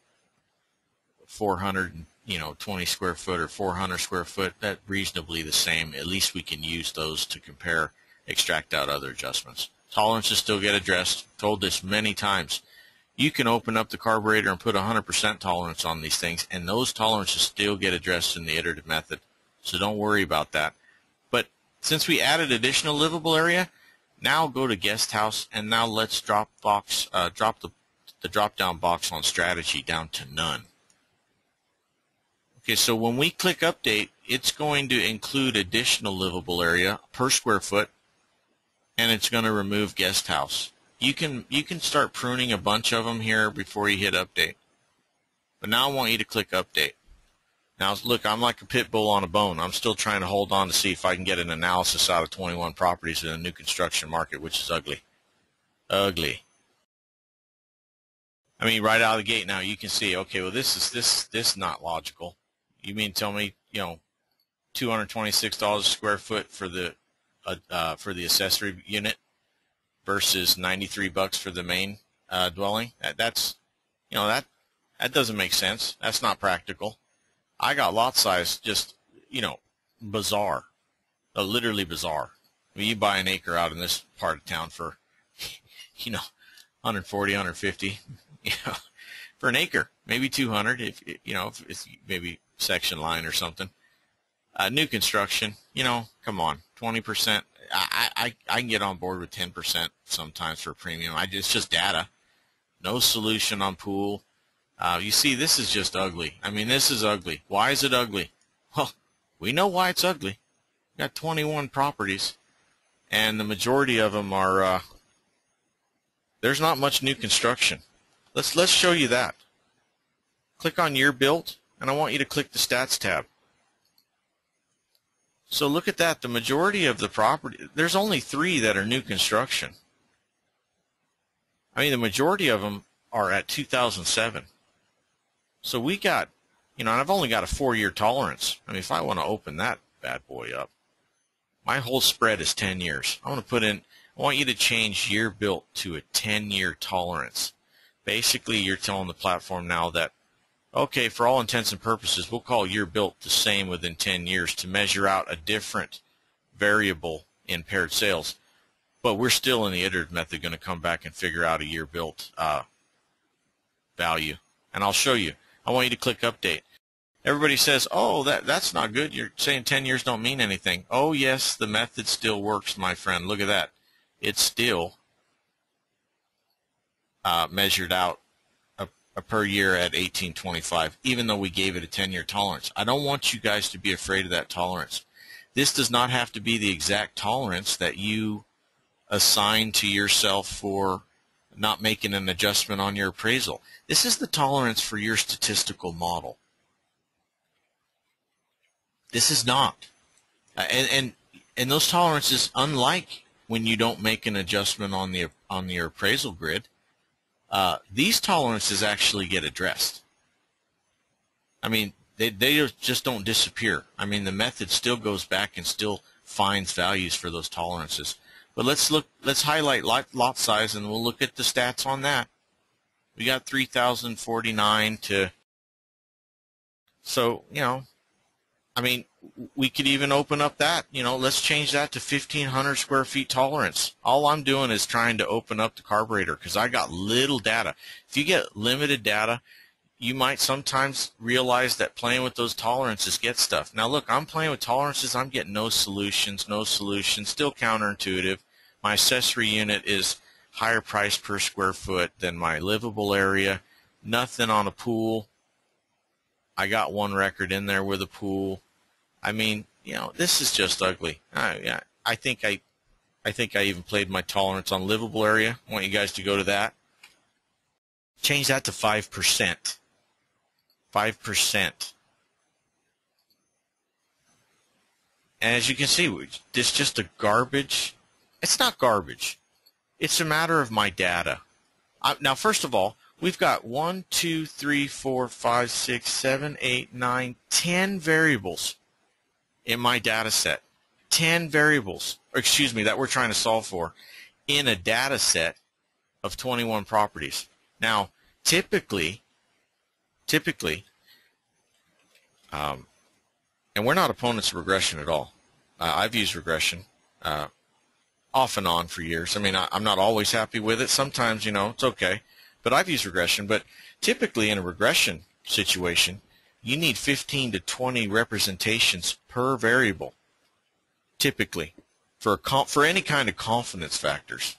S1: 400, you know, 20 square foot or 400 square foot, that reasonably the same. At least we can use those to compare, extract out other adjustments. Tolerances still get addressed. Told this many times you can open up the carburetor and put 100% tolerance on these things, and those tolerances still get addressed in the iterative method. So don't worry about that. But since we added additional livable area, now go to guest house, and now let's drop box, uh, drop the, the drop down box on strategy down to none. Okay, so when we click update, it's going to include additional livable area per square foot, and it's going to remove guest house you can you can start pruning a bunch of them here before you hit update. But now I want you to click update. Now look, I'm like a pit bull on a bone. I'm still trying to hold on to see if I can get an analysis out of 21 properties in a new construction market, which is ugly. Ugly. I mean, right out of the gate now, you can see, okay, well, this is this this not logical. You mean tell me, you know, $226 a square foot for the uh, uh, for the accessory unit versus 93 bucks for the main uh, dwelling. That, that's, you know, that that doesn't make sense. That's not practical. I got lot size just, you know, bizarre, uh, literally bizarre. I mean, you buy an acre out in this part of town for, you know, 140, 150, you know, for an acre, maybe 200 if, you know, if it's maybe section line or something. Uh, new construction, you know, come on, 20%. I, I, I can get on board with 10% sometimes for premium. I it's just data. No solution on pool. Uh, you see, this is just ugly. I mean, this is ugly. Why is it ugly? Well, we know why it's ugly. We got 21 properties, and the majority of them are. Uh, there's not much new construction. Let's let's show you that. Click on year built, and I want you to click the stats tab. So look at that. The majority of the property, there's only three that are new construction. I mean, the majority of them are at 2007. So we got, you know, and I've only got a four-year tolerance. I mean, if I want to open that bad boy up, my whole spread is 10 years. I want to put in, I want you to change year built to a 10-year tolerance. Basically, you're telling the platform now that okay, for all intents and purposes, we'll call year built the same within 10 years to measure out a different variable in paired sales. But we're still in the iterative method going to come back and figure out a year built uh, value. And I'll show you. I want you to click update. Everybody says, oh, that, that's not good. You're saying 10 years don't mean anything. Oh, yes, the method still works, my friend. Look at that. It's still uh, measured out per year at 1825, even though we gave it a 10-year tolerance. I don't want you guys to be afraid of that tolerance. This does not have to be the exact tolerance that you assign to yourself for not making an adjustment on your appraisal. This is the tolerance for your statistical model. This is not. Uh, and, and, and those tolerances, unlike when you don't make an adjustment on the on your appraisal grid, uh, these tolerances actually get addressed. I mean, they, they just don't disappear. I mean, the method still goes back and still finds values for those tolerances. But let's look, let's highlight lot, lot size and we'll look at the stats on that. We got 3,049 to, so, you know, I mean, we could even open up that, you know, let's change that to 1,500 square feet tolerance. All I'm doing is trying to open up the carburetor because I got little data. If you get limited data, you might sometimes realize that playing with those tolerances gets stuff. Now look, I'm playing with tolerances, I'm getting no solutions, no solutions, still counterintuitive. My accessory unit is higher price per square foot than my livable area. Nothing on a pool. I got one record in there with a pool. I mean, you know, this is just ugly. I, I think I, I think I even played my tolerance on livable area. I want you guys to go to that. Change that to five percent. Five percent. And as you can see, it's just a garbage it's not garbage. It's a matter of my data. I, now, first of all, we've got 1, 2, 3, 4, 5, 6, 7, 8, 9, 10 variables in my data set. 10 variables, excuse me, that we're trying to solve for in a data set of 21 properties. Now, typically, typically, um, and we're not opponents of regression at all. Uh, I've used regression. Uh, off and on for years. I mean, I, am not always happy with it. Sometimes, you know, it's okay. But I've used regression. But typically in a regression situation, you need 15 to 20 representations per variable, typically, for, for any kind of confidence factors,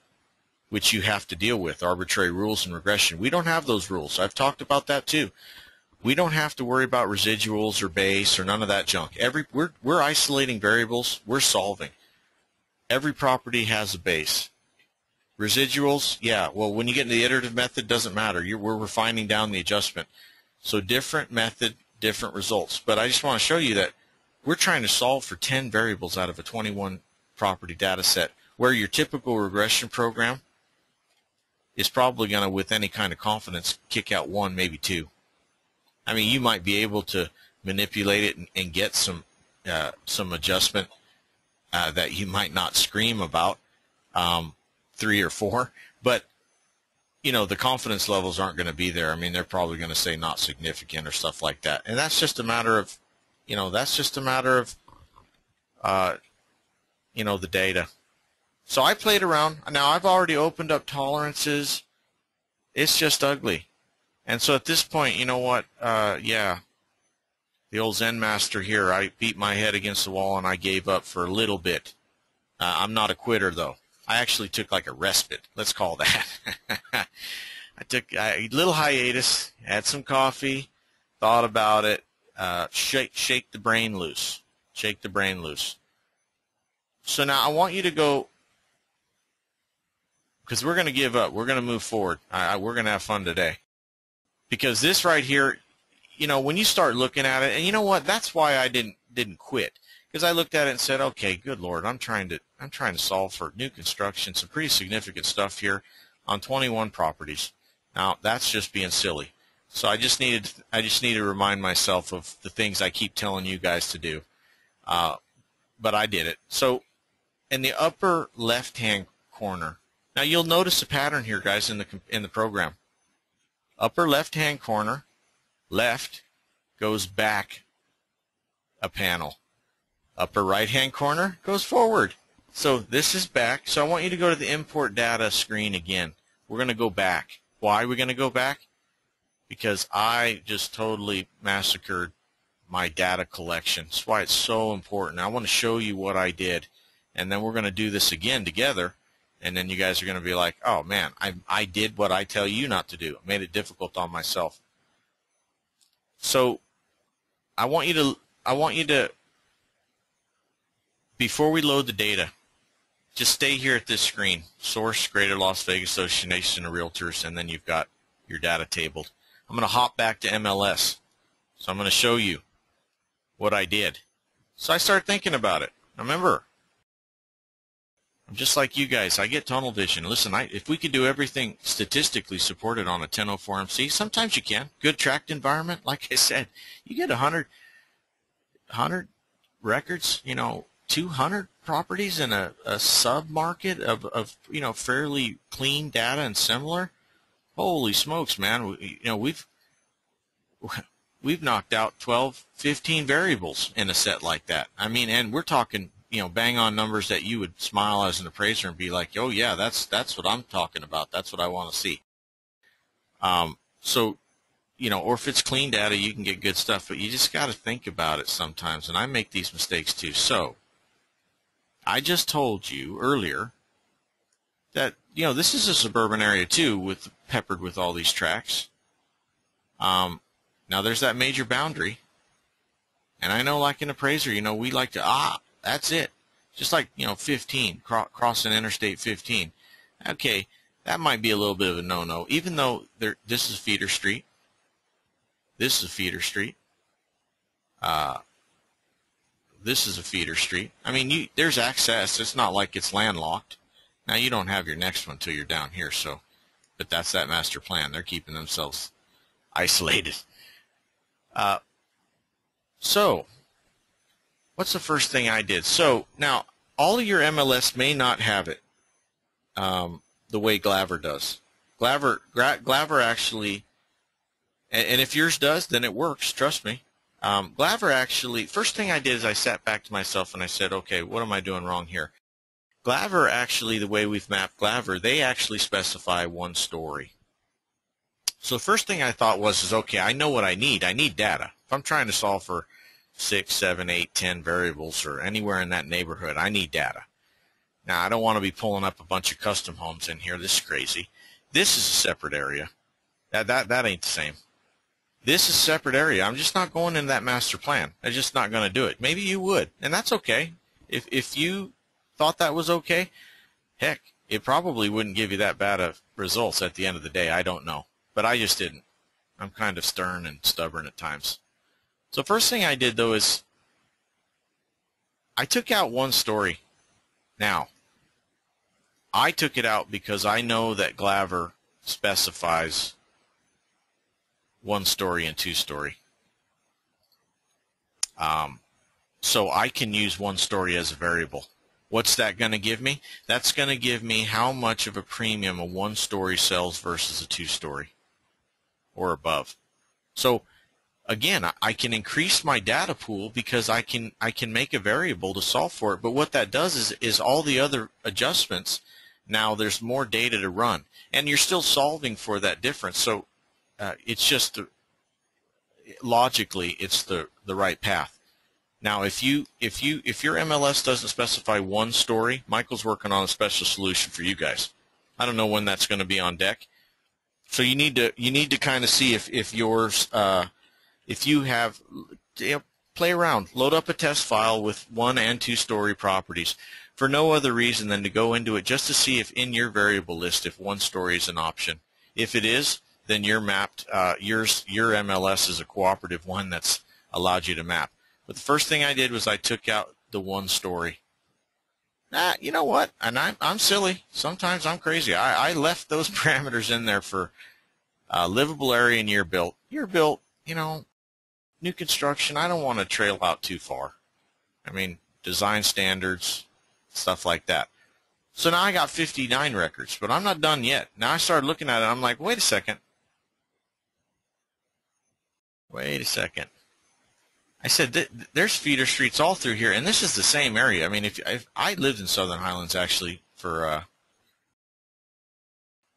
S1: which you have to deal with, arbitrary rules in regression. We don't have those rules. I've talked about that too. We don't have to worry about residuals or base or none of that junk. Every, we're, we're isolating variables. We're solving every property has a base. Residuals, yeah, well, when you get into the iterative method, doesn't matter. You're, we're refining down the adjustment. So different method, different results. But I just want to show you that we're trying to solve for 10 variables out of a 21 property data set, where your typical regression program is probably going to, with any kind of confidence, kick out one, maybe two. I mean, you might be able to manipulate it and, and get some uh, some adjustment uh, that you might not scream about, um, three or four, but you know the confidence levels aren't going to be there. I mean, they're probably going to say not significant or stuff like that, and that's just a matter of, you know, that's just a matter of, uh, you know, the data. So I played around. Now I've already opened up tolerances. It's just ugly. And so at this point, you know what? Uh, yeah, the old Zen master here, I beat my head against the wall and I gave up for a little bit. Uh, I'm not a quitter though. I actually took like a respite. Let's call that. I took a little hiatus, had some coffee, thought about it, uh, shake shake the brain loose, shake the brain loose. So now I want you to go because we're going to give up. We're going to move forward. I, I, we're going to have fun today because this right here you know, when you start looking at it, and you know what? That's why I didn't didn't quit because I looked at it and said, okay, good lord, I'm trying to I'm trying to solve for new construction, some pretty significant stuff here on 21 properties. Now that's just being silly. So I just needed I just need to remind myself of the things I keep telling you guys to do. Uh, but I did it. So in the upper left-hand corner, now you'll notice a pattern here, guys, in the in the program. Upper left-hand corner, left goes back a panel. Upper right hand corner goes forward. So this is back. So I want you to go to the import data screen again. We're going to go back. Why are we going to go back? Because I just totally massacred my data collection. That's why it's so important. I want to show you what I did. And then we're going to do this again together. And then you guys are going to be like, oh man, I, I did what I tell you not to do. I made it difficult on myself. So I want you to, I want you to, before we load the data, just stay here at this screen. Source, Greater Las Vegas Association of Realtors, and then you've got your data tabled. I'm going to hop back to MLS. So I'm going to show you what I did. So I started thinking about it. Remember, I'm just like you guys. I get tunnel vision. Listen, I, if we could do everything statistically supported on a 1004MC, sometimes you can. Good tract environment, like I said, you get 100, 100 records, you know, 200 properties in a, a sub-market of, of, you know, fairly clean data and similar. Holy smokes, man. We, you know, we've, we've knocked out 12, 15 variables in a set like that. I mean, and we're talking you know bang on numbers that you would smile as an appraiser and be like, oh yeah, that's that's what I'm talking about. That's what I want to see. Um, so, you know, or if it's clean data, you can get good stuff, but you just got to think about it sometimes. And I make these mistakes too. So, I just told you earlier that you know this is a suburban area too, with peppered with all these tracks. Um, now there's that major boundary, and I know, like an appraiser, you know, we like to ah that's it. Just like, you know, 15, cro- crossing Interstate 15. Okay, that might be a little bit of a no-no, even though there, this is feeder street. This is feeder street. Uh, this is a feeder street. I mean, you, there's access. It's not like it's landlocked. Now, you don't have your next one until you're down here, so, but that's that master plan. They're keeping themselves isolated. Uh, so, what's the first thing I did? So now all of your MLS may not have it um, the way Glaver does. Glaver, Glaver actually, and, and, if yours does, then it works. Trust me. Um, Glaver actually, first thing I did is I sat back to myself and I said, okay, what am I doing wrong here? Glaver actually, the way we've mapped Glaver, they actually specify one story. So the first thing I thought was, is okay, I know what I need. I need data. If I'm trying to solve for six, seven, eight, ten variables or anywhere in that neighborhood. I need data. Now, I don't want to be pulling up a bunch of custom homes in here. This is crazy. This is a separate area. That, that, that ain't the same. This is separate area. I'm just not going in that master plan. I'm just not going to do it. Maybe you would, and that's okay. If, if you thought that was okay, heck, it probably wouldn't give you that bad of results at the end of the day. I don't know. But I just didn't. I'm kind of stern and stubborn at times. So first thing I did though is I took out one story. Now, I took it out because I know that Glaver specifies one story and two story. Um, so I can use one story as a variable. What's that going to give me? That's going to give me how much of a premium a one story sells versus a two story or above. So again, I can increase my data pool because I can I can make a variable to solve for it. But what that does is is all the other adjustments. Now there's more data to run, and you're still solving for that difference. So uh, it's just the, logically it's the the right path. Now if you if you if your MLS doesn't specify one story, Michael's working on a special solution for you guys. I don't know when that's going to be on deck. So you need to you need to kind of see if if yours uh, if you have, you know, play around, load up a test file with one and two story properties for no other reason than to go into it just to see if in your variable list if one story is an option. If it is, then you're mapped, uh, yours, your MLS is a cooperative one that's allowed you to map. But the first thing I did was I took out the one story. Nah, you know what? And I'm, I'm silly. Sometimes I'm crazy. I, I left those parameters in there for uh, livable area and year built. Year built, you know, new construction, I don't want to trail out too far. I mean, design standards, stuff like that. So now I got 59 records, but I'm not done yet. Now I started looking at it, I'm like, wait a second. Wait a second. I said, th- there's feeder streets all through here, and this is the same area. I mean, if, if I lived in Southern Highlands actually for uh, a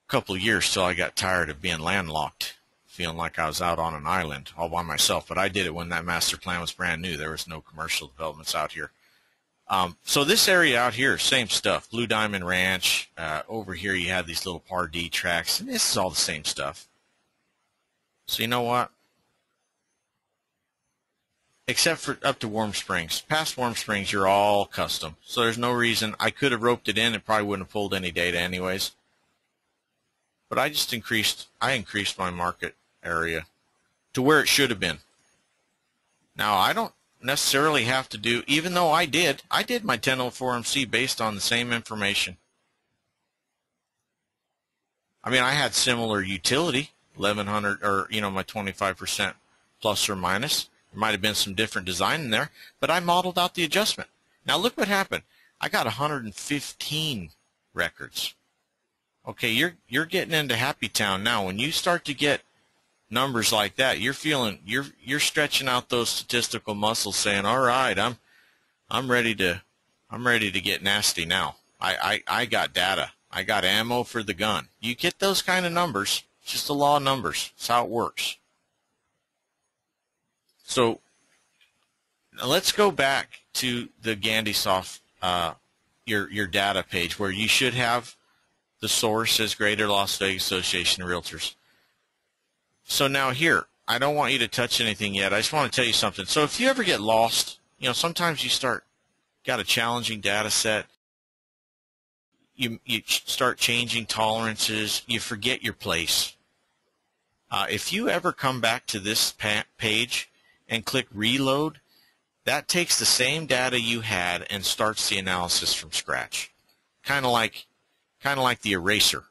S1: couple of years till I got tired of being landlocked feeling like I was out on an island all by myself. But I did it when that master plan was brand new. There was no commercial developments out here. Um, so this area out here, same stuff. Blue Diamond Ranch. Uh, over here you have these little Pardee tracks, and this is all the same stuff. So you know what? Except for up to Warm Springs. Past Warm Springs, you're all custom. So there's no reason. I could have roped it in. It probably wouldn't have pulled any data anyways. But I just increased, I increased my market area to where it should have been. Now, I don't necessarily have to do, even though I did, I did my 1004MC based on the same information. I mean, I had similar utility, 1100 or, you know, my 25% plus or minus. There might have been some different design in there, but I modeled out the adjustment. Now look what happened. I got 115 records. Okay, you're you're getting into happy town now. When you start to get numbers like that, you're feeling you're you're stretching out those statistical muscles, saying, "All right, I'm I'm ready to I'm ready to get nasty now. I I, I got data. I got ammo for the gun. You get those kind of numbers. It's just the law of numbers. It's how it works. So let's go back to the GandySoft uh, your your data page where you should have the source as Greater Las Vegas Association of Realtors. So now here, I don't want you to touch anything yet. I just want to tell you something. So if you ever get lost, you know, sometimes you start, got a challenging data set, you, you start changing tolerances, you forget your place. Uh, if you ever come back to this page and click reload, that takes the same data you had and starts the analysis from scratch. Kind of like, kind of like the eraser,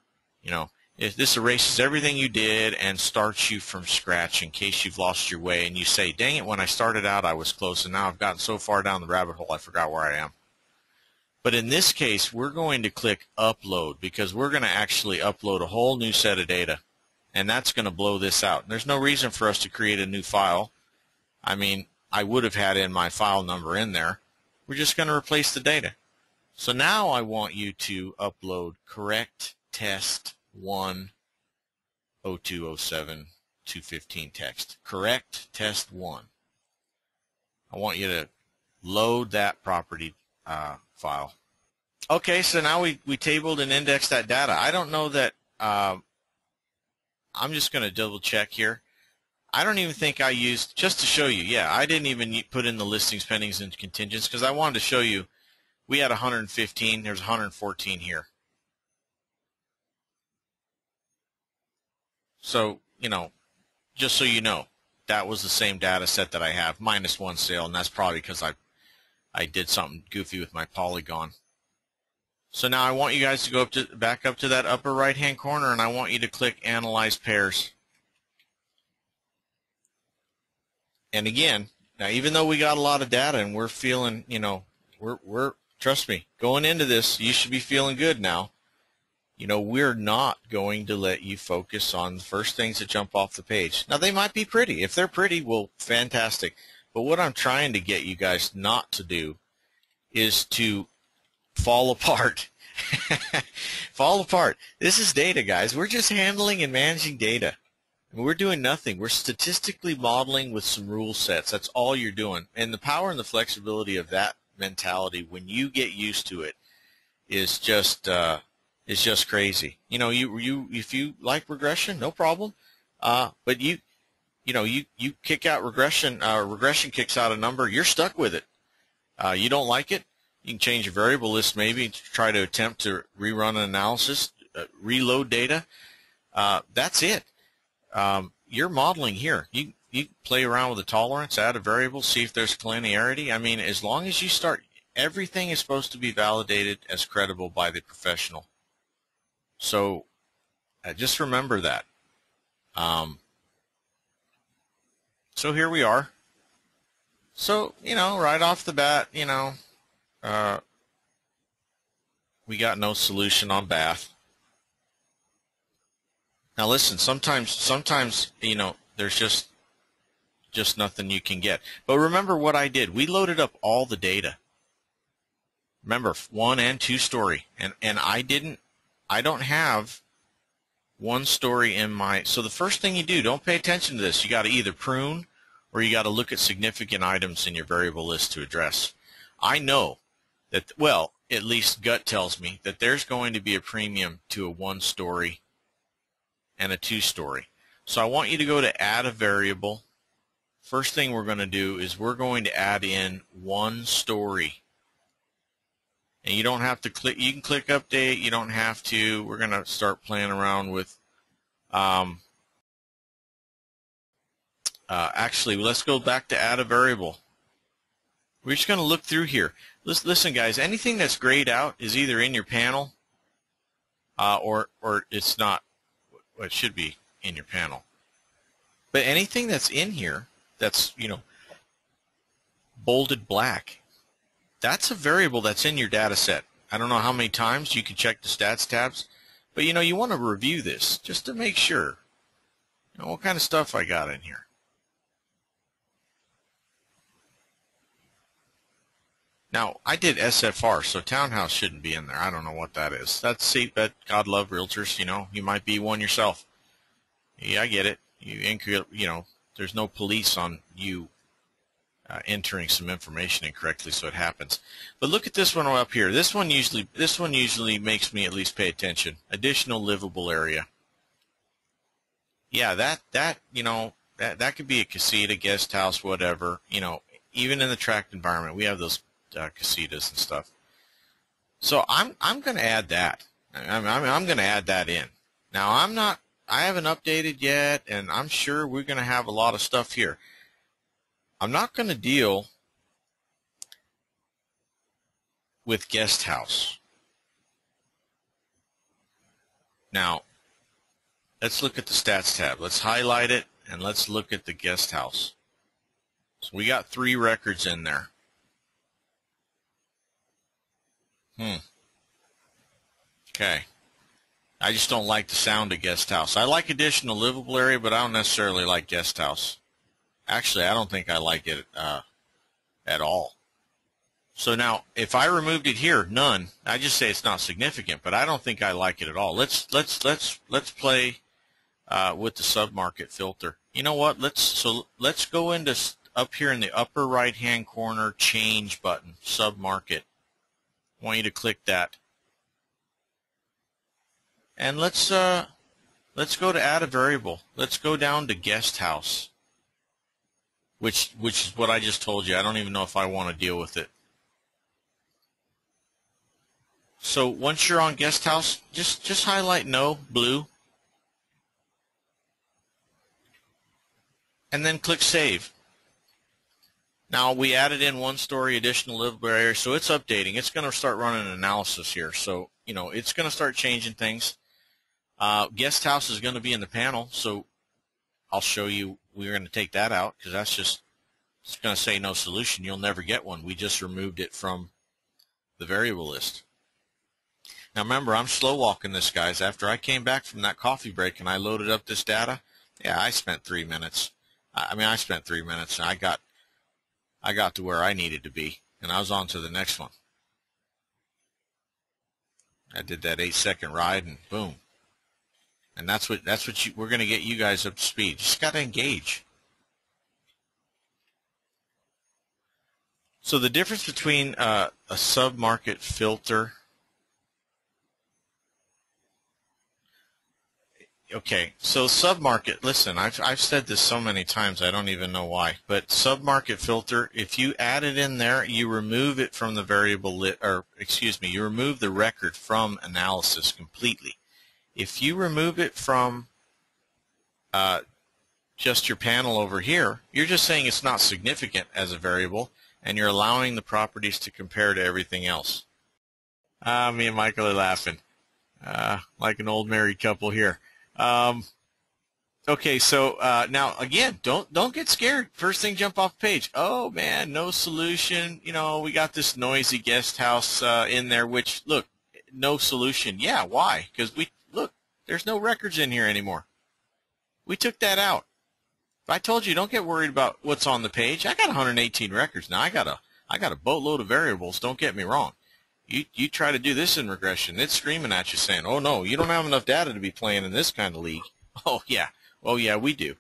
S1: you know. If this erases everything you did and starts you from scratch in case you've lost your way and you say, dang it, when I started out I was close and now I've gotten so far down the rabbit hole I forgot where I am. But in this case, we're going to click upload because we're going to actually upload a whole new set of data and that's going to blow this out. And there's no reason for us to create a new file. I mean, I would have had in my file number in there. We're just going to replace the data. So now I want you to upload correct test 1 0207 215 text. Correct test 1. I want you to load that property uh, file. Okay, so now we, we tabled and indexed that data. I don't know that, uh, I'm just going to double check here. I don't even think I used, just to show you, yeah, I didn't even put in the listings, pendings, and contingents because I wanted to show you we had 115, there's 114 here. So, you know, just so you know, that was the same data set that I have, minus one sale, and that's probably because I, I did something goofy with my polygon. So now I want you guys to go up to back up to that upper right hand corner and I want you to click Analyze Pairs. And again, now even though we got a lot of data and we're feeling, you know, we're, we're trust me, going into this, you should be feeling good now you know, we're not going to let you focus on the first things that jump off the page. Now, they might be pretty. If they're pretty, well, fantastic. But what I'm trying to get you guys not to do is to fall apart. fall apart. This is data, guys. We're just handling and managing data. We're doing nothing. We're statistically modeling with some rule sets. That's all you're doing. And the power and the flexibility of that mentality, when you get used to it, is just uh, is just crazy. You know, you you if you like regression, no problem. Uh, but you you know you you kick out regression. Uh, regression kicks out a number. You're stuck with it. Uh, you don't like it. You can change your variable list maybe to try to attempt to rerun an analysis, uh, reload data. Uh, that's it. Um, you're modeling here. You you play around with the tolerance, add a variable, see if there's collinearity. I mean, as long as you start, everything is supposed to be validated as credible by the professional. So uh, just remember that. Um, so here we are. So, you know, right off the bat, you know, uh, we got no solution on Bath. Now listen, sometimes, sometimes, you know, there's just, just nothing you can get. But remember what I did. We loaded up all the data. Remember, one and two story. And, and I didn't I don't have one story in my, so the first thing you do, don't pay attention to this. You got to either prune or you got to look at significant items in your variable list to address. I know that, well, at least gut tells me that there's going to be a premium to a one story and a two story. So I want you to go to add a variable. First thing we're going to do is we're going to add in one story. And you don't have to click, you can click update, you don't have to. We're going to start playing around with, um, uh, actually, let's go back to add a variable. We're just going to look through here. Listen, guys, anything that's grayed out is either in your panel uh, or, or it's not. Well, it should be in your panel. But anything that's in here that's, you know, bolded black, that's a variable that's in your data set. I don't know how many times you can check the stats tabs, but you know, you want to review this just to make sure. You know, what kind of stuff I got in here. Now, I did SFR, so townhouse shouldn't be in there. I don't know what that is. That's but God love realtors. You know, you might be one yourself. Yeah, I get it. You, you know, there's no police on you uh, entering some information incorrectly, so it happens. But look at this one up here. This one usually, this one usually makes me at least pay attention. Additional livable area. Yeah, that that you know that that could be a casita, guest house, whatever. You know, even in the tract environment, we have those uh, casitas and stuff. So I'm I'm going to add that. I'm I'm, I'm going to add that in. Now I'm not I haven't updated yet, and I'm sure we're going to have a lot of stuff here. I'm not going to deal with guest house. Now, let's look at the stats tab. Let's highlight it and let's look at the guest house. So we got three records in there. Hmm. Okay. I just don't like the sound of guest house. I like additional livable area, but I don't necessarily like guest house. Actually, I don't think I like it uh, at all. So now, if I removed it here, none. I just say it's not significant, but I don't think I like it at all. Let's let's let's let's play uh, with the submarket filter. You know what? Let's so let's go into up here in the upper right hand corner, change button, submarket. Want you to click that. And let's uh, let's go to add a variable. Let's go down to guest house, which which is what I just told you. I don't even know if I want to deal with it. So once you're on guest house, just just highlight no blue, and then click save. Now we added in one story additional livable area, so it's updating. It's going to start running an analysis here. So, you know, it's going to start changing things. Uh, guest house is going to be in the panel, so I'll show you. We're going to take that out because that's just it's going to say no solution. You'll never get one. We just removed it from the variable list. Now remember, I'm slow walking this, guys. After I came back from that coffee break and I loaded up this data, yeah, I spent three minutes. I mean, I spent three minutes and I got I got to where I needed to be, and I was on to the next one. I did that eight second ride, and boom. And that's what that's what you, we're going to get you guys up to speed. Just got to engage. So the difference between uh, a submarket filter okay, so submarket, listen, I've, I've said this so many times, I don't even know why, but submarket filter, if you add it in there, you remove it from the variable, or excuse me, you remove the record from analysis completely. If you remove it from uh, just your panel over here, you're just saying it's not significant as a variable, and you're allowing the properties to compare to everything else. Ah, me and Michael are laughing, uh, like an old married couple here. Um, okay, so uh, now again, don't don't get scared. First thing, jump off page. Oh man, no solution. You know, we got this noisy guest house uh, in there. Which look, no solution. Yeah, why? Because we look, there's no records in here anymore. We took that out. I told you, don't get worried about what's on the page. I got 118 records now. I got a I got a boatload of variables. Don't get me wrong. You, you try to do this in regression, it's screaming at you saying, oh no, you don't have enough data to be playing in this kind of league. Oh yeah, oh yeah, we do.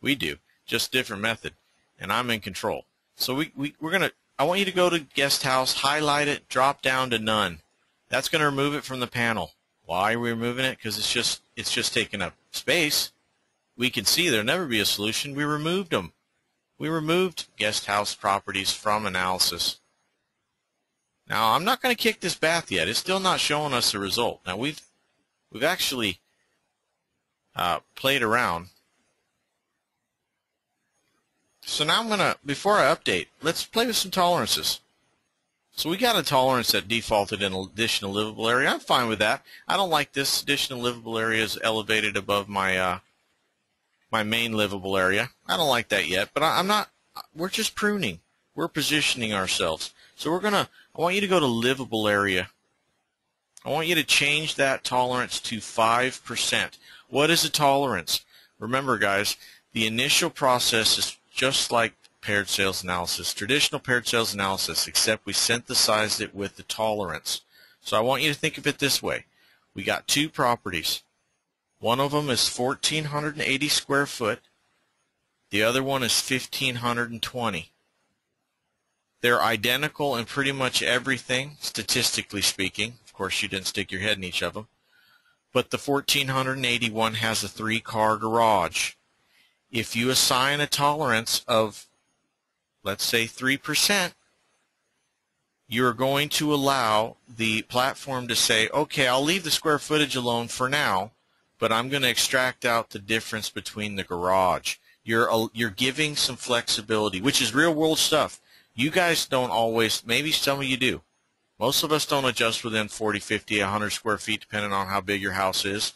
S1: We do. Just different method. And I'm in control. So we, we, we're going to I want you to go to guest house, highlight it, drop down to none. That's going to remove it from the panel. Why are we removing it? Because it's just it's just taking up space. We can see there'll never be a solution. We removed them. We removed guest house properties from analysis. Now I'm not going to kick this bath yet. It's still not showing us the result. Now we've we've actually uh, played around. So now I'm going to, before I update, let's play with some tolerances. So we got a tolerance that defaulted in an additional livable area. I'm fine with that. I don't like this additional livable area is elevated above my uh, my main livable area. I don't like that yet, but I, I'm not. We're just pruning. We're positioning ourselves. So we're gonna. I want you to go to livable area. I want you to change that tolerance to five percent. What is a tolerance? Remember, guys, the initial process is just like paired sales analysis, traditional paired sales analysis, except we synthesized it with the tolerance. So I want you to think of it this way. We got two properties. One of them is 1,480 square foot. The other one is 1,520. They're identical in pretty much everything, statistically speaking. Of course, you didn't stick your head in each of them. But the 1,481 has a three-car garage. If you assign a tolerance of let's say 3%, you're going to allow the platform to say, okay, I'll leave the square footage alone for now, but I'm going to extract out the difference between the garage. You're, you're giving some flexibility, which is real world stuff. You guys don't always, maybe some of you do. Most of us don't adjust within 40, 50, 100 square feet depending on how big your house is.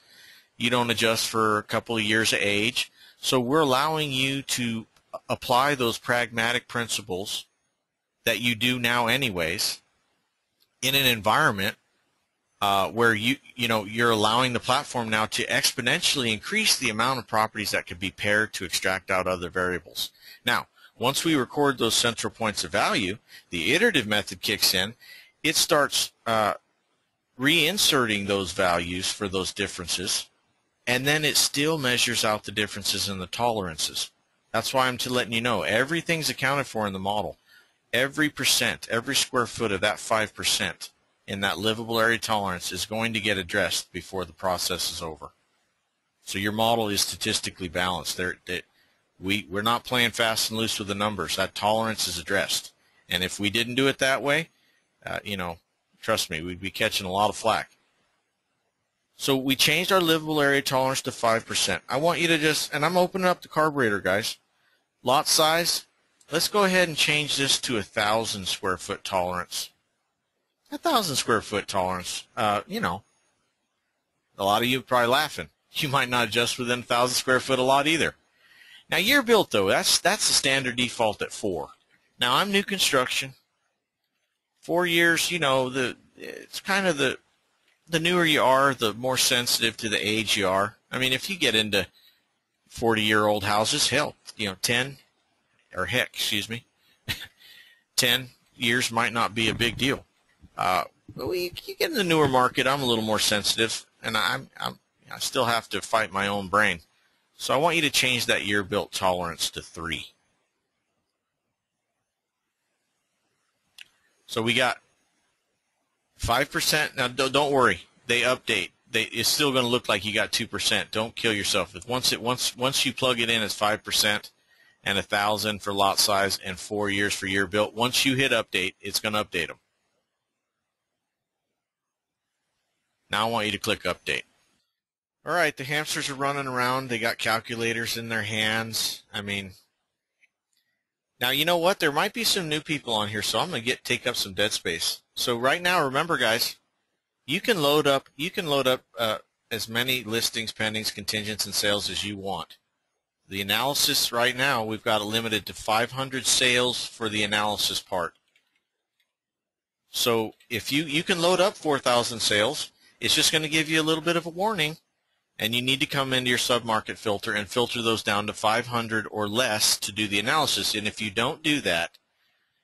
S1: You don't adjust for a couple of years of age. So we're allowing you to apply those pragmatic principles that you do now anyways in an environment uh, where you you know you're allowing the platform now to exponentially increase the amount of properties that can be paired to extract out other variables. Now, once we record those central points of value, the iterative method kicks in. It starts uh, reinserting those values for those differences, and then it still measures out the differences in the tolerances. That's why I'm to letting you know everything's accounted for in the model. Every percent, every square foot of that 5% in that livable area tolerance is going to get addressed before the process is over. So your model is statistically balanced. There, we, we're not playing fast and loose with the numbers. That tolerance is addressed. And if we didn't do it that way, uh, you know, trust me, we'd be catching a lot of flack. So we changed our livable area tolerance to 5%. I want you to just, and I'm opening up the carburetor, guys. Lot size, let's go ahead and change this to a 1,000 square foot tolerance. A 1,000 square foot tolerance, uh, you know, a lot of you probably laughing. You might not adjust within a 1,000 square foot a lot either. Now year built though, that's, that's the standard default at four. Now I'm new construction. Four years, you know, the, it's kind of the, the newer you are, the more sensitive to the age you are. I mean, if you get into 40-year-old houses, hell, you know, 10 or heck, excuse me, 10 years might not be a big deal. Uh, but we, you get in the newer market, I'm a little more sensitive, and I'm, I'm, I still have to fight my own brain. So I want you to change that year built tolerance to 3. So we got Five percent. Now, don't worry. They update. They, it's still going to look like you got two percent. Don't kill yourself. Once it once once you plug it in as five percent and a thousand for lot size and four years for year built. Once you hit update, it's going to update them. Now I want you to click update. All right, the hamsters are running around. They got calculators in their hands. I mean, now you know what? There might be some new people on here, so I'm to get take up some dead space. So right now, remember, guys, you can load up you can load up uh, as many listings, pendings, contingents, and sales as you want. The analysis right now, we've got it limited to 500 sales for the analysis part. So if you you can load up 4,000 sales, it's just going to give you a little bit of a warning, and you need to come into your submarket filter and filter those down to 500 or less to do the analysis. And if you don't do that,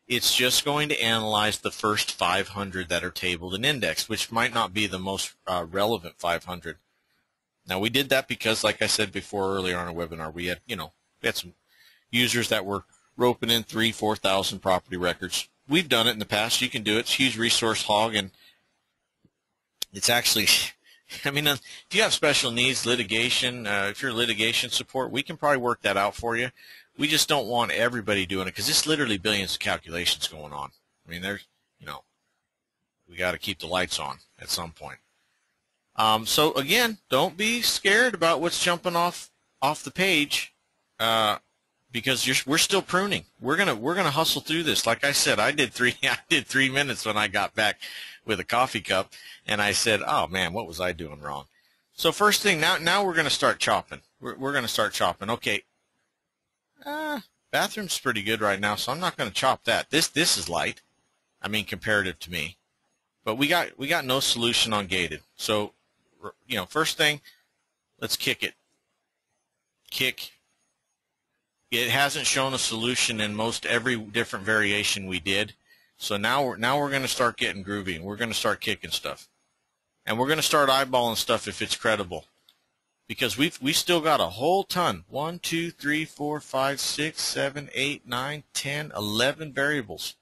S1: it's just going to analyze the first 500 that are tabled and indexed, which might not be the most uh, relevant 500. Now we did that because, like I said before earlier on a webinar, we had you know we had some users that were roping in three, four thousand property records. we've done it in the past. You can do it. It's huge resource hog, and it's actually, I mean, if you have special needs, litigation, uh, if you're litigation support, we can probably work that out for you. We just don't want everybody doing it because it's literally billions of calculations going on. I mean, there's, you know, we got to keep the lights on at some point. Um, so again, don't be scared about what's jumping off off the page, uh, because we're still pruning. We're gonna we're gonna hustle through this. Like I said, I did three I did three minutes when I got back with a coffee cup, and I said, "Oh man, what was I doing wrong?" So first thing now now we're gonna start chopping. We're we're gonna start chopping. Okay. Uh, bathroom's pretty good right now, so I'm not gonna chop that. This this is light. I mean, comparative to me. But we got we got no solution on gated. So, you know, first thing, let's kick it. Kick. It hasn't shown a solution in most every different variation we did. So now we're now we're going to start getting groovy. and We're going to start kicking stuff, and we're going to start eyeballing stuff if it's credible, because we've we still got a whole ton. One, two, three, four, five, six, seven, eight, nine, ten, eleven variables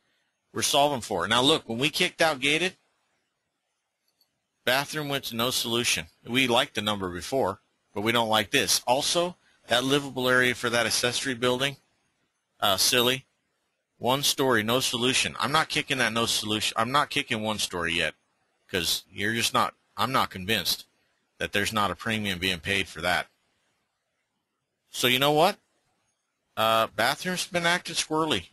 S1: we're solving for. Now look, when we kicked out gated, bathroom went to no solution. We liked the number before, but we don't like this. Also, that livable area for that accessory building, uh, silly. One story, no solution. I'm not kicking that no solution. I'm not kicking one story yet because you're just not, I'm not convinced that there's not a premium being paid for that. So you know what? Uh, bathroom's been acting squirrely.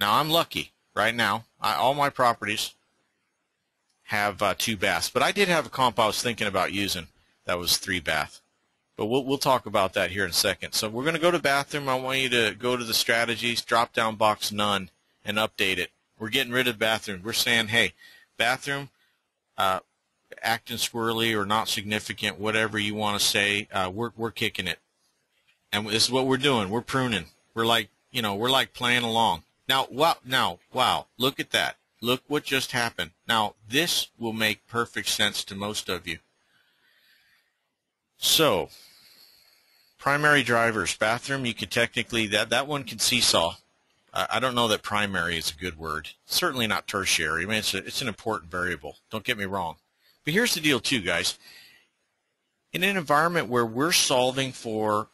S1: Now I'm lucky right now. I, all my properties have uh, two baths, but I did have a comp I was thinking about using that was three bath. But we'll, we'll talk about that here in a second. So we're going to go to bathroom. I want you to go to the strategies, drop down box none, and update it. We're getting rid of bathroom. We're saying, hey, bathroom, uh, acting squirrely or not significant, whatever you want to say, uh, we're, we're kicking it. And this is what we're doing. We're pruning. We're like, you know, we're like playing along. Now, wow, now, wow, look at that. Look what just happened. Now, this will make perfect sense to most of you. So, primary drivers, bathroom, you could technically, that, that one can seesaw. I, I don't know that primary is a good word. Certainly not tertiary. I mean, it's, a, it's an important variable. Don't get me wrong. But here's the deal too, guys. In an environment where we're solving for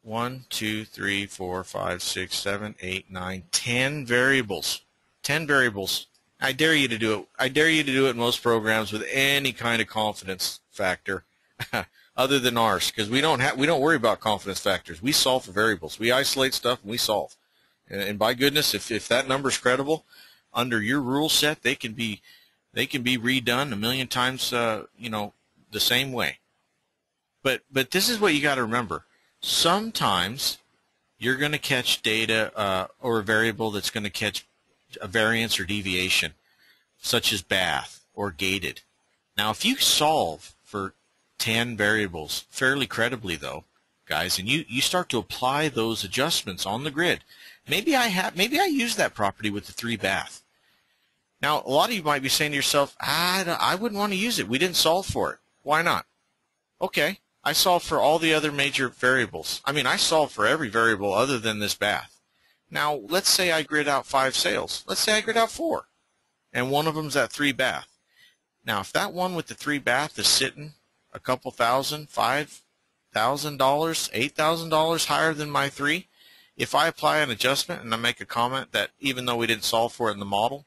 S1: one, two, three, four, five, six, seven, eight, nine, ten variables. Ten variables. I dare you to do it. I dare you to do it in most programs with any kind of confidence factor, other than ours, because we don't have we don't worry about confidence factors. We solve for variables. We isolate stuff and we solve. And, and by goodness, if if that number is credible, under your rule set, they can be they can be redone a million times. Uh, you know, the same way. But but this is what you got to remember sometimes you're going to catch data uh, or a variable that's going to catch a variance or deviation, such as bath or gated. Now, if you solve for 10 variables fairly credibly, though, guys, and you, you start to apply those adjustments on the grid, maybe I have maybe I use that property with the three bath. Now, a lot of you might be saying to yourself, I, I wouldn't want to use it. We didn't solve for it. Why not? Okay, I solve for all the other major variables. I mean, I solve for every variable other than this bath. Now, let's say I grid out five sales. Let's say I grid out four, and one of them's that three bath. Now, if that one with the three bath is sitting a couple thousand, five thousand dollars, eight thousand dollars higher than my three, if I apply an adjustment and I make a comment that even though we didn't solve for it in the model,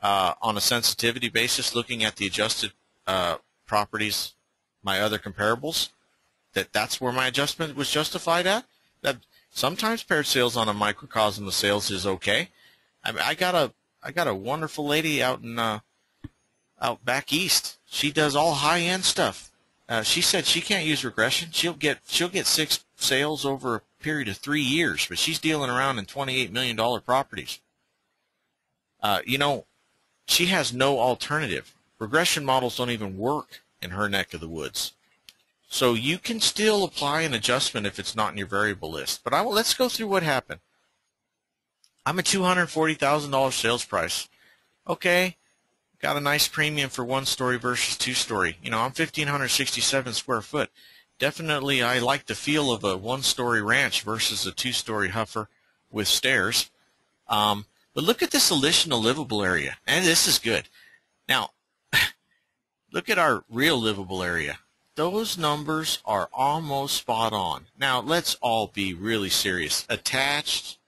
S1: uh, on a sensitivity basis, looking at the adjusted uh, properties, my other comparables, that that's where my adjustment was justified at. That sometimes paired sales on a microcosm of sales is okay. I, mean, I got a I got a wonderful lady out in uh, out back east. She does all high end stuff. Uh, she said she can't use regression. She'll get she'll get six sales over a period of three years, but she's dealing around in twenty eight million dollar properties. Uh, you know, she has no alternative. Regression models don't even work in her neck of the woods. So you can still apply an adjustment if it's not in your variable list. But I will, let's go through what happened. I'm a $240,000 sales price. Okay, got a nice premium for one story versus two story. You know, I'm 1,567 square foot. Definitely I like the feel of a one story ranch versus a two story huffer with stairs. Um, But look at this additional livable area, and this is good. Now, look at our real livable area. Those numbers are almost spot on. Now, let's all be really serious. Attached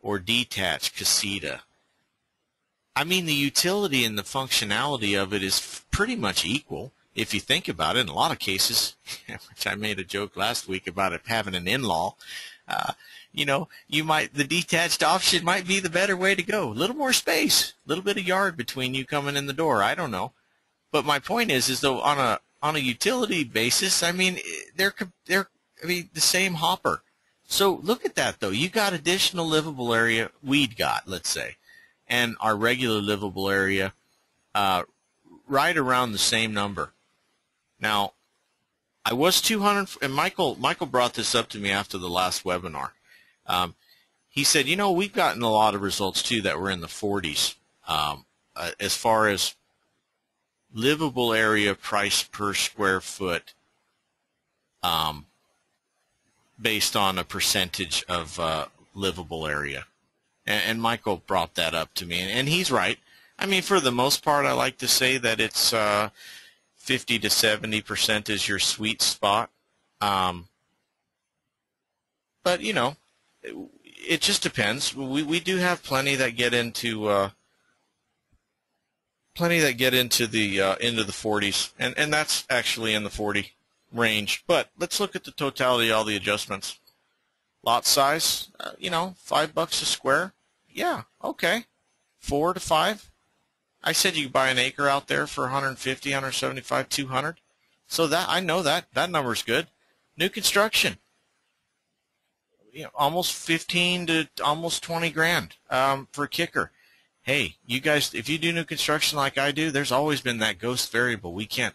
S1: or detached casita. I mean, the utility and the functionality of it is pretty much equal if you think about it. In a lot of cases, which I made a joke last week about it having an in-law, uh, you know, you might the detached option might be the better way to go. A little more space, a little bit of yard between you coming in the door. I don't know, but my point is, is though on a on a utility basis, I mean, they're they're I mean the same hopper. So look at that though. You got additional livable area we'd got, let's say, and our regular livable area uh, right around the same number. Now, I was 200, and Michael Michael brought this up to me after the last webinar. Um, he said, you know, we've gotten a lot of results too that were in the 40s um, uh, as far as livable area price per square foot um, based on a percentage of uh, livable area. And, and, Michael brought that up to me, and, and, he's right. I mean, for the most part, I like to say that it's uh, 50 to 70 percent is your sweet spot. Um, but you know, it, it, just depends. We we do have plenty that get into uh, plenty that get into the uh, into the 40s, and and that's actually in the 40 range. But let's look at the totality of all the adjustments. Lot size, uh, you know, five bucks a square. Yeah, okay. Four to five. I said you could buy an acre out there for 150, 175, 200. So that I know that that number's good. New construction, you know, almost 15 to almost 20 grand um, for a kicker. Hey, you guys, if you do new construction like I do, there's always been that ghost variable. We can't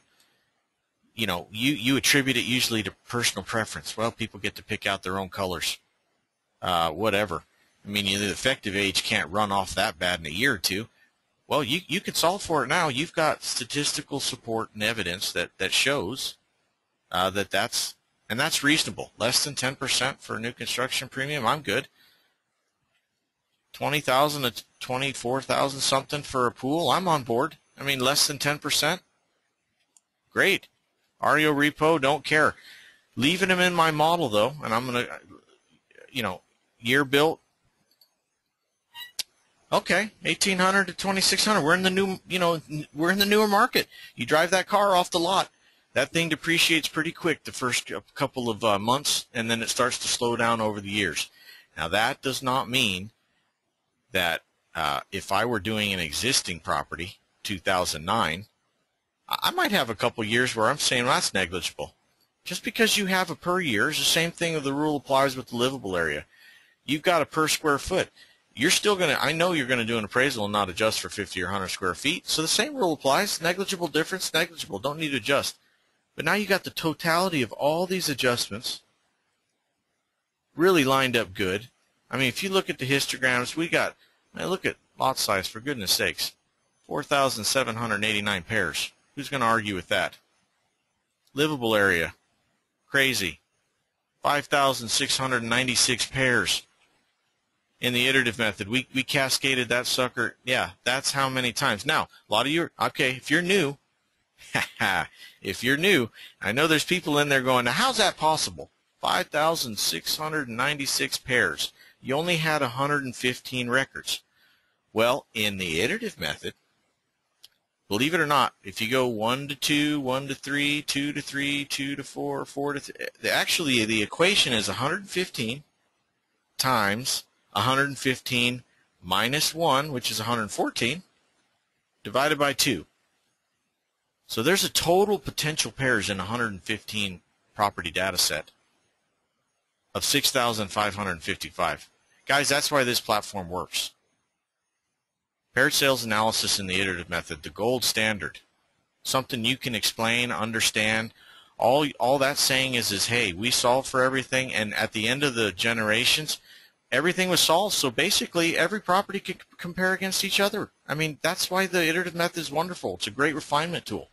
S1: you know, you, you attribute it usually to personal preference. Well, people get to pick out their own colors, uh, whatever. I mean, the effective age can't run off that bad in a year or two. Well, you, you can solve for it now. You've got statistical support and evidence that, that shows uh, that that's, and that's reasonable. Less than 10% for a new construction premium, I'm good. 20,000 to 24,000 something for a pool, I'm on board. I mean, less than 10%, great. REO repo, don't care. Leaving them in my model though, and I'm to, you know, year built. Okay, 1800 to 2600. We're in the new, you know, we're in the newer market. You drive that car off the lot, that thing depreciates pretty quick the first couple of uh, months, and then it starts to slow down over the years. Now that does not mean that uh, if I were doing an existing property, 2009, I might have a couple years where I'm saying well, that's negligible. Just because you have a per year is the same thing of the rule applies with the livable area. You've got a per square foot. You're still going to, I know you're going to do an appraisal and not adjust for 50 or 100 square feet. So the same rule applies. Negligible difference, negligible. Don't need to adjust. But now you got the totality of all these adjustments really lined up good. I mean, if you look at the histograms, we got, man, look at lot size, for goodness sakes. 4,789 pairs. Who's going to argue with that? Livable area. Crazy. 5,696 pairs in the iterative method. We, we cascaded that sucker. Yeah, that's how many times. Now, a lot of you, okay, if you're new, if you're new, I know there's people in there going, now how's that possible? 5,696 pairs. You only had 115 records. Well, in the iterative method, believe it or not, if you go 1 to 2, 1 to 3, 2 to 3, 2 to 4, 4 to 3, actually the equation is 115 times 115 minus 1, which is 114, divided by 2. So there's a total potential pairs in 115 property data set of 6,555. Guys, that's why this platform works. Paired sales analysis in the iterative method, the gold standard. Something you can explain, understand. All all that's saying is is hey, we solved for everything and at the end of the generations, everything was solved. So basically every property could compare against each other. I mean, that's why the iterative method is wonderful. It's a great refinement tool.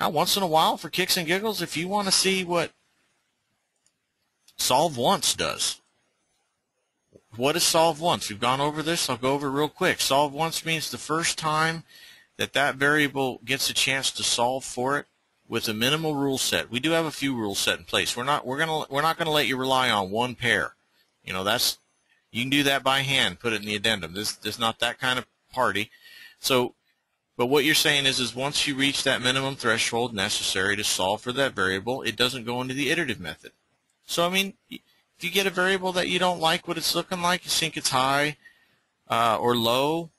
S1: Now, once in a while, for kicks and giggles, if you want to see what Solve Once does, what is solve once? We've gone over this. I'll go over real quick. Solve once means the first time that that variable gets a chance to solve for it with a minimal rule set. We do have a few rules set in place. We're not we're gonna we're not gonna let you rely on one pair. You know that's you can do that by hand. Put it in the addendum. This this is not that kind of party. So, but what you're saying is is once you reach that minimum threshold necessary to solve for that variable, it doesn't go into the iterative method. So I mean, if you get a variable that you don't like what it's looking like, you think it's high uh, or low,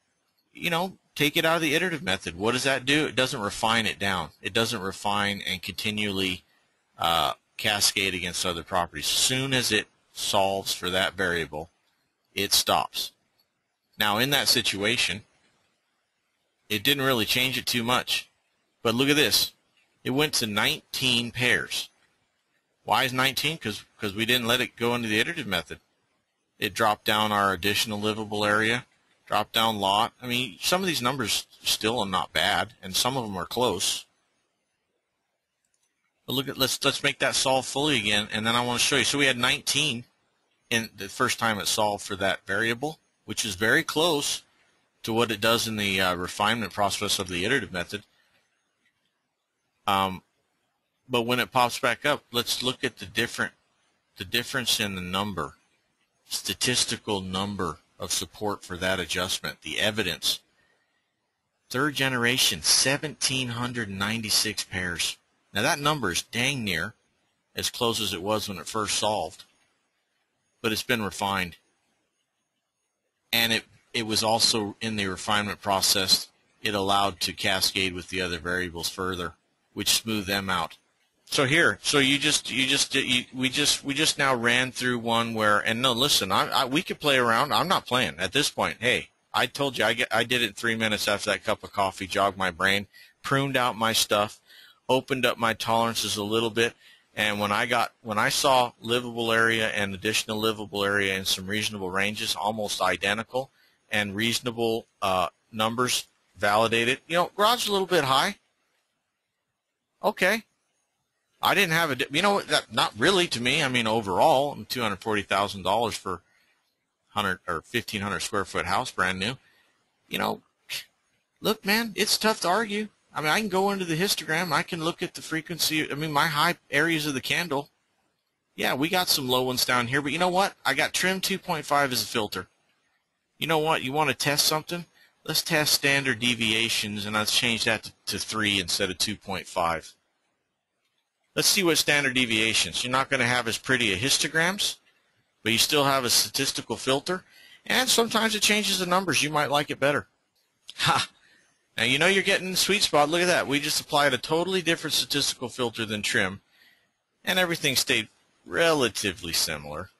S1: you know, take it out of the iterative method. What does that do? It doesn't refine it down. It doesn't refine and continually uh, cascade against other properties. Soon as it solves for that variable, it stops. Now, in that situation, it didn't really change it too much. But look at this. It went to 19 pairs. Why is 19? Because because we didn't let it go into the iterative method. It dropped down our additional livable area dropped down lot. I mean, some of these numbers still are not bad, and some of them are close. But look at let's let's make that solve fully again, and then I want to show you. So we had 19 in the first time it solved for that variable, which is very close to what it does in the uh, refinement process of the iterative method. Um, but when it pops back up, let's look at the different the difference in the number, statistical number of support for that adjustment. The evidence. Third generation, 1,796 pairs. Now that number is dang near as close as it was when it first solved, but it's been refined. And it, it was also in the refinement process, it allowed to cascade with the other variables further, which smoothed them out. So here, so you just, you just, you, we just, we just now ran through one where, and no, listen, I, I, we could play around. I'm not playing at this point. Hey, I told you, I get, I did it three minutes after that cup of coffee, jogged my brain, pruned out my stuff, opened up my tolerances a little bit, and when I got, when I saw livable area and additional livable area in some reasonable ranges, almost identical, and reasonable uh, numbers validated, you know, garage a little bit high. Okay, I didn't have a, you know, that, not really to me. I mean, overall, two hundred forty thousand dollars for hundred or fifteen hundred square foot house, brand new. You know, look, man, it's tough to argue. I mean, I can go into the histogram. I can look at the frequency. I mean, my high areas of the candle. Yeah, we got some low ones down here, but you know what? I got trim 2.5 as a filter. You know what? You want to test something? Let's test standard deviations, and let's change that to, to 3 instead of 2.5. Let's see what standard deviations. You're not going to have as pretty a histograms, but you still have a statistical filter. And sometimes it changes the numbers. You might like it better. Ha! Now you know you're getting the sweet spot. Look at that. We just applied a totally different statistical filter than trim. And everything stayed relatively similar.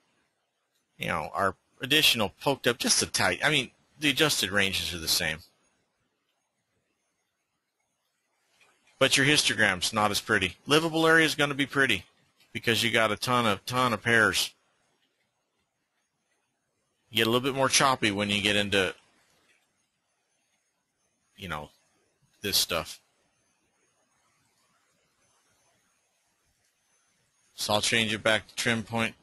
S1: You know, our additional poked up just a tight. I mean, the adjusted ranges are the same. But your histogram's not as pretty. Livable area is going to be pretty because you got a ton of ton of pairs. You get a little bit more choppy when you get into you know this stuff. So I'll change it back to trim point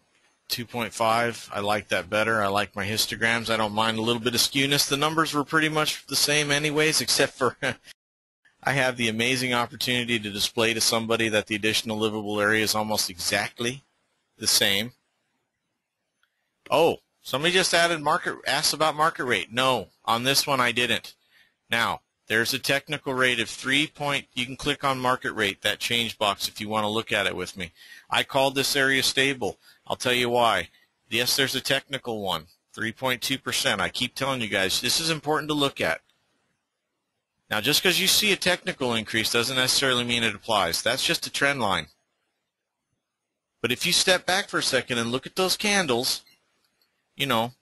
S1: 2.5. I like that better. I like my histograms. I don't mind a little bit of skewness. The numbers were pretty much the same anyways, except for I have the amazing opportunity to display to somebody that the additional livable area is almost exactly the same. Oh, somebody just added market, asked about market rate. No, on this one I didn't. Now, there's a technical rate of 3 point, you can click on market rate, that change box if you want to look at it with me. I called this area stable. I'll tell you why. Yes, there's a technical one, 3.2%. I keep telling you guys, this is important to look at. Now, just because you see a technical increase doesn't necessarily mean it applies. That's just a trend line. But if you step back for a second and look at those candles, you know,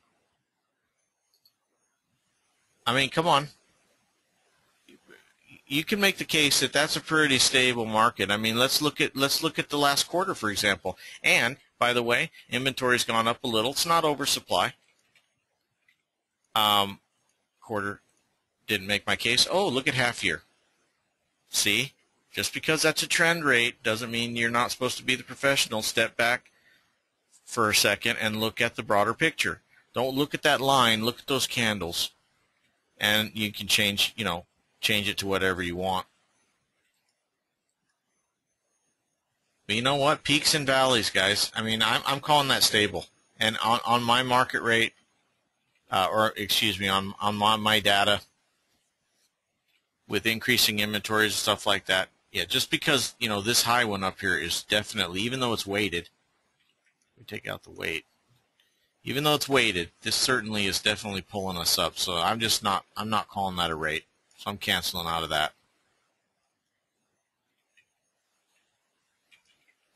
S1: I mean, come on. You can make the case that that's a pretty stable market. I mean, let's look at let's look at the last quarter, for example. And by the way, inventory's gone up a little. It's not oversupply. Um, quarter didn't make my case. Oh, look at half year. See? Just because that's a trend rate doesn't mean you're not supposed to be the professional. Step back for a second and look at the broader picture. Don't look at that line. Look at those candles, and you can change. You know, change it to whatever you want. But you know what? Peaks and valleys, guys. I mean, I'm I'm calling that stable. And on on my market rate, uh, or excuse me, on on my, my data, with increasing inventories and stuff like that, yeah, just because you know this high one up here is definitely, even though it's weighted, we take out the weight. Even though it's weighted, this certainly is definitely pulling us up. So I'm just not, I'm not calling that a rate. So I'm canceling out of that.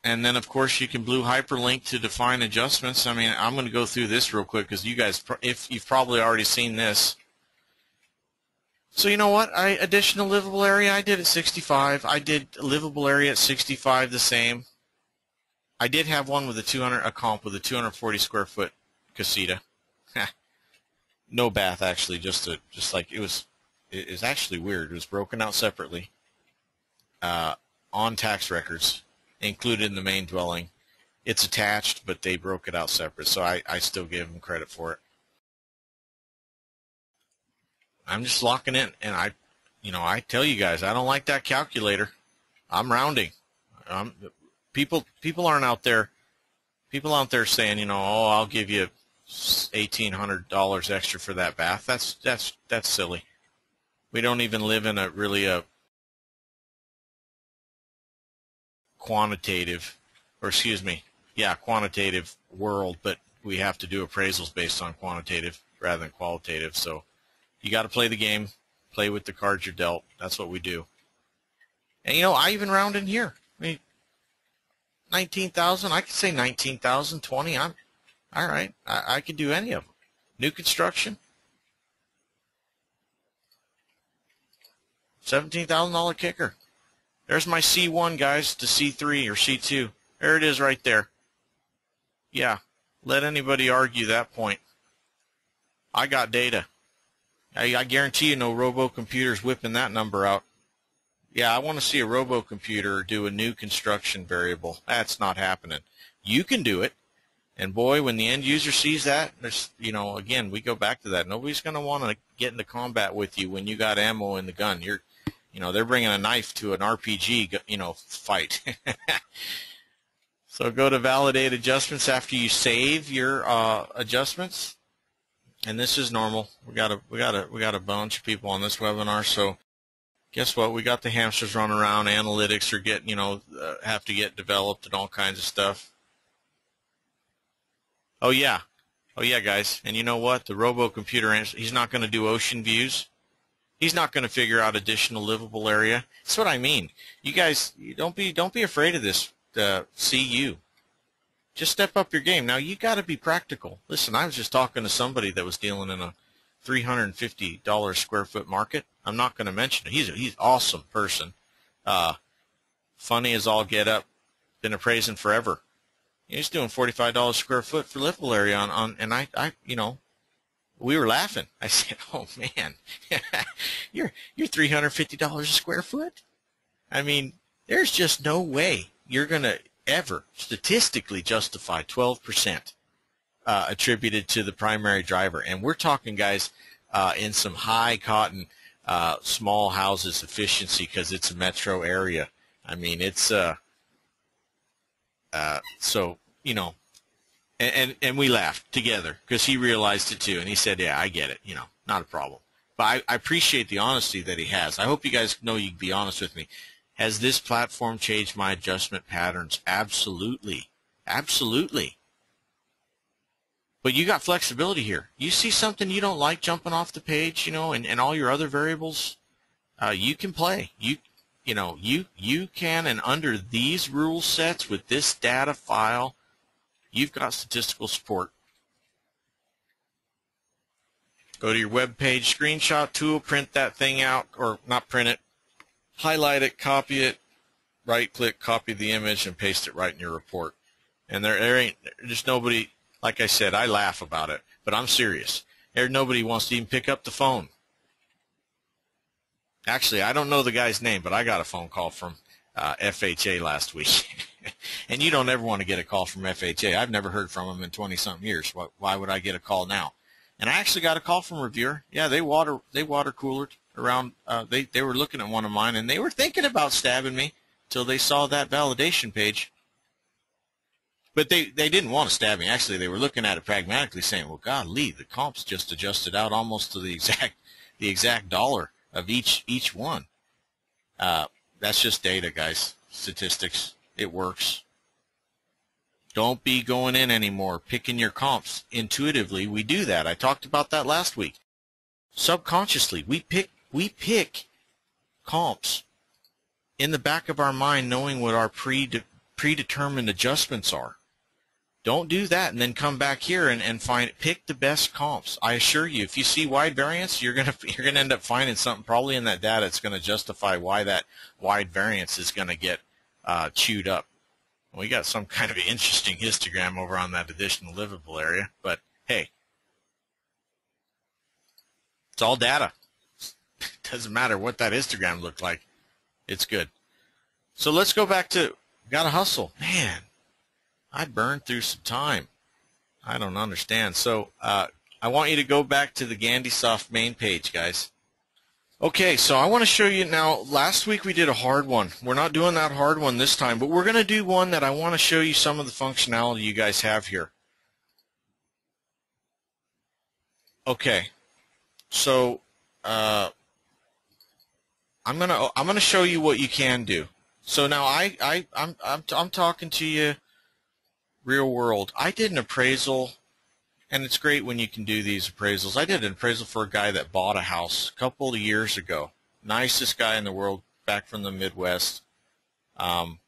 S1: And then, of course, you can blue hyperlink to define adjustments. I mean, I'm going to go through this real quick because you guys, if you've probably already seen this. So you know what? I additional livable area I did at 65. I did livable area at 65 the same. I did have one with a 200 a comp with a 240 square foot casita. no bath actually, just a just like it was. It is actually weird. It was broken out separately uh, on tax records included in the main dwelling. It's attached, but they broke it out separate, so I, I still give them credit for it. I'm just locking in, and I, you know, I tell you guys, I don't like that calculator. I'm rounding. People people aren't out there. People out there saying, you know, oh, I'll give you eighteen hundred dollars extra for that bath. That's that's that's silly. We don't even live in a really a quantitative, or excuse me, yeah, quantitative world, but we have to do appraisals based on quantitative rather than qualitative. So you got to play the game, play with the cards you're dealt. That's what we do. And you know, I even round in here. I mean, nineteen thousand. I could say nineteen thousand, twenty. I'm all right. I, I could do any of them. New construction. Seventeen thousand dollar kicker. There's my C1, guys, to C3 or C2. There it is right there. Yeah, let anybody argue that point. I got data. I, I guarantee you no robo computer's whipping that number out. Yeah, I want to see a robo computer do a new construction variable. That's not happening. You can do it. And boy, when the end user sees that, there's, you know, again, we go back to that. Nobody's going to want to get into combat with you when you got ammo in the gun. You're you know, they're bringing a knife to an RPG, you know, fight. so go to validate adjustments after you save your uh, adjustments, and this is normal. We got a we got a we got a bunch of people on this webinar, so guess what? We got the hamsters running around. Analytics are getting, you know, uh, have to get developed and all kinds of stuff. Oh yeah, oh yeah, guys. And you know what? The robo computer, he's not going to do ocean views. He's not going to figure out additional livable area. That's what I mean. You guys, don't be don't be afraid of this. Uh, CU. Just step up your game. Now you got to be practical. Listen, I was just talking to somebody that was dealing in a $350 square foot market. I'm not going to mention it. He's a, he's awesome person. Uh, funny as all get up. Been appraising forever. He's doing $45 square foot for livable area on, on and I, I, you know, we were laughing. I said, "Oh man, you're you're three hundred fifty dollars a square foot. I mean, there's just no way you're gonna ever statistically justify twelve percent uh, attributed to the primary driver. And we're talking, guys, uh, in some high cotton, uh, small houses efficiency because it's a metro area. I mean, it's uh, uh, so you know and, and, and we laughed together because he realized it too. And he said, yeah, I get it. You know, not a problem. But I, I appreciate the honesty that he has. I hope you guys know you can be honest with me. Has this platform changed my adjustment patterns? Absolutely. Absolutely. But you got flexibility here. You see something you don't like jumping off the page, you know, and, and all your other variables, uh, you can play. You you know, you you can and under these rule sets with this data file, you've got statistical support. Go to your web page screenshot tool, print that thing out, or not print it, highlight it, copy it, right click, copy the image, and paste it right in your report. And there, there ain't just nobody, like I said, I laugh about it, but I'm serious. There nobody wants to even pick up the phone. Actually, I don't know the guy's name, but I got a phone call from uh, FHA last week. and you don't ever want to get a call from FHA. I've never heard from them in 20 something years. Why, why would I get a call now? And I actually got a call from Revere. Yeah, they water they water coolered around. Uh, they they were looking at one of mine and they were thinking about stabbing me till they saw that validation page. But they, they didn't want to stab me. Actually, they were looking at it pragmatically, saying, "Well, God, Lee, the comps just adjusted out almost to the exact the exact dollar of each each one." Uh, that's just data, guys. Statistics. It works. Don't be going in anymore, picking your comps. Intuitively, we do that. I talked about that last week. Subconsciously, we pick we pick comps in the back of our mind knowing what our pre predetermined adjustments are. Don't do that and then come back here and, and find pick the best comps. I assure you, if you see wide variance, you're gonna you're gonna end up finding something probably in that data that's gonna justify why that wide variance is gonna get uh, chewed up. We got some kind of interesting histogram over on that additional livable area, but hey, it's all data. Doesn't matter what that histogram looked like. It's good. So let's go back to gotta hustle. Man, I burned through some time. I don't understand. So uh, I want you to go back to the GandySoft main page, guys. Okay, so I want to show you now. Last week we did a hard one. We're not doing that hard one this time, but we're going to do one that I want to show you some of the functionality you guys have here. Okay, so uh, I'm gonna I'm gonna show you what you can do. So now I I I'm I'm I'm talking to you real world. I did an appraisal and it's great when you can do these appraisals. I did an appraisal for a guy that bought a house a couple of years ago. Nicest guy in the world, back from the Midwest. Um,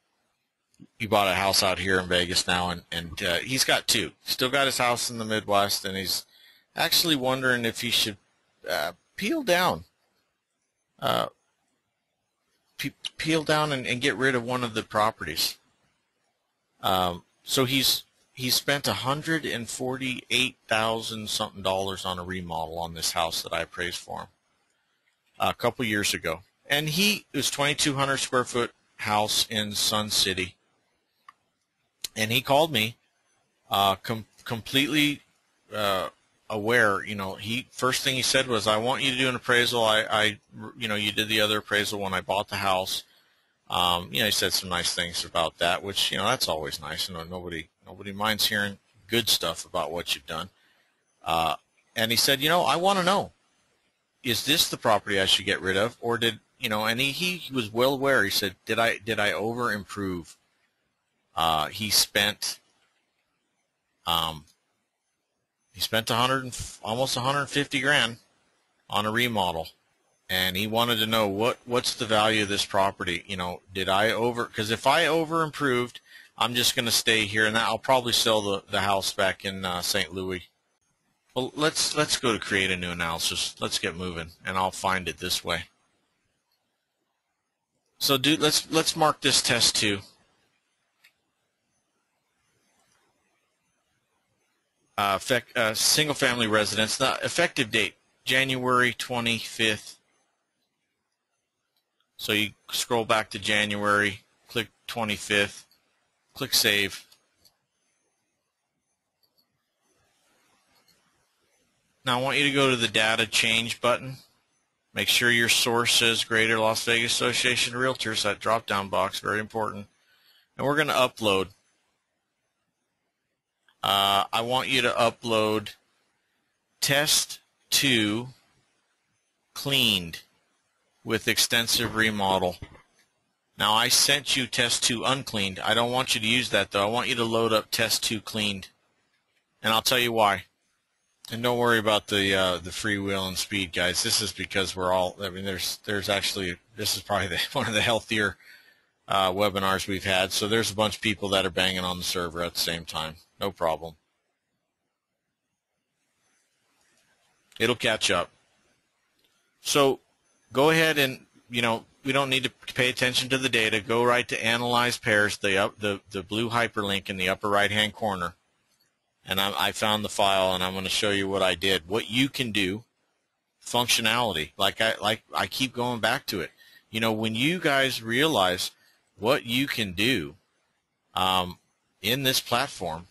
S1: he bought a house out here in Vegas now, and and uh, he's got two. Still got his house in the Midwest, and he's actually wondering if he should uh, peel down, uh, pe- peel down and, and, get rid of one of the properties. Um, so he's he spent a hundred and forty eight thousand something dollars on a remodel on this house that I appraised for him a couple years ago, and he it was twenty two hundred square foot house in Sun City, and he called me, uh, com- completely uh, aware. You know, he first thing he said was, "I want you to do an appraisal. I, I, you know, you did the other appraisal when I bought the house." Um, you know, he said some nice things about that, which you know that's always nice. You know, nobody nobody minds hearing good stuff about what you've done. Uh, and he said, you know, I want to know, is this the property I should get rid of, or did you know? And he, he was well aware. He said, did I did I over improve? Uh, he spent um, he spent 100 almost 150 grand on a remodel and he wanted to know what what's the value of this property. You know, did I over? Because if I over improved, I'm just going to stay here, and I'll probably sell the the house back in uh, St. Louis. Well, let's let's go to create a new analysis. Let's get moving, and I'll find it this way. So, dude, let's let's mark this test two. Uh, effect, uh, single family residence. The effective date January 25th, so you scroll back to January, click 25th, click Save. Now I want you to go to the Data Change button. Make sure your source says Greater Las Vegas Association Realtors, that drop-down box, very important. And we're going to upload. Uh, I want you to upload test 2 cleaned with extensive remodel. Now I sent you test 2 uncleaned. I don't want you to use that though. I want you to load up test 2 cleaned. And I'll tell you why. And don't worry about the uh, the freewheel and speed, guys. This is because we're all. I mean, there's there's actually this is probably the, one of the healthier uh, webinars we've had. So there's a bunch of people that are banging on the server at the same time. No problem. It'll catch up. So go ahead and, you know, we don't need to pay attention to the data. Go right to Analyze Pairs, the, up, the, the blue hyperlink in the upper right-hand corner. And I, I found the file, and I'm going to show you what I did. What you can do, functionality. Like I, like I keep going back to it. You know, when you guys realize what you can do um, in this platform,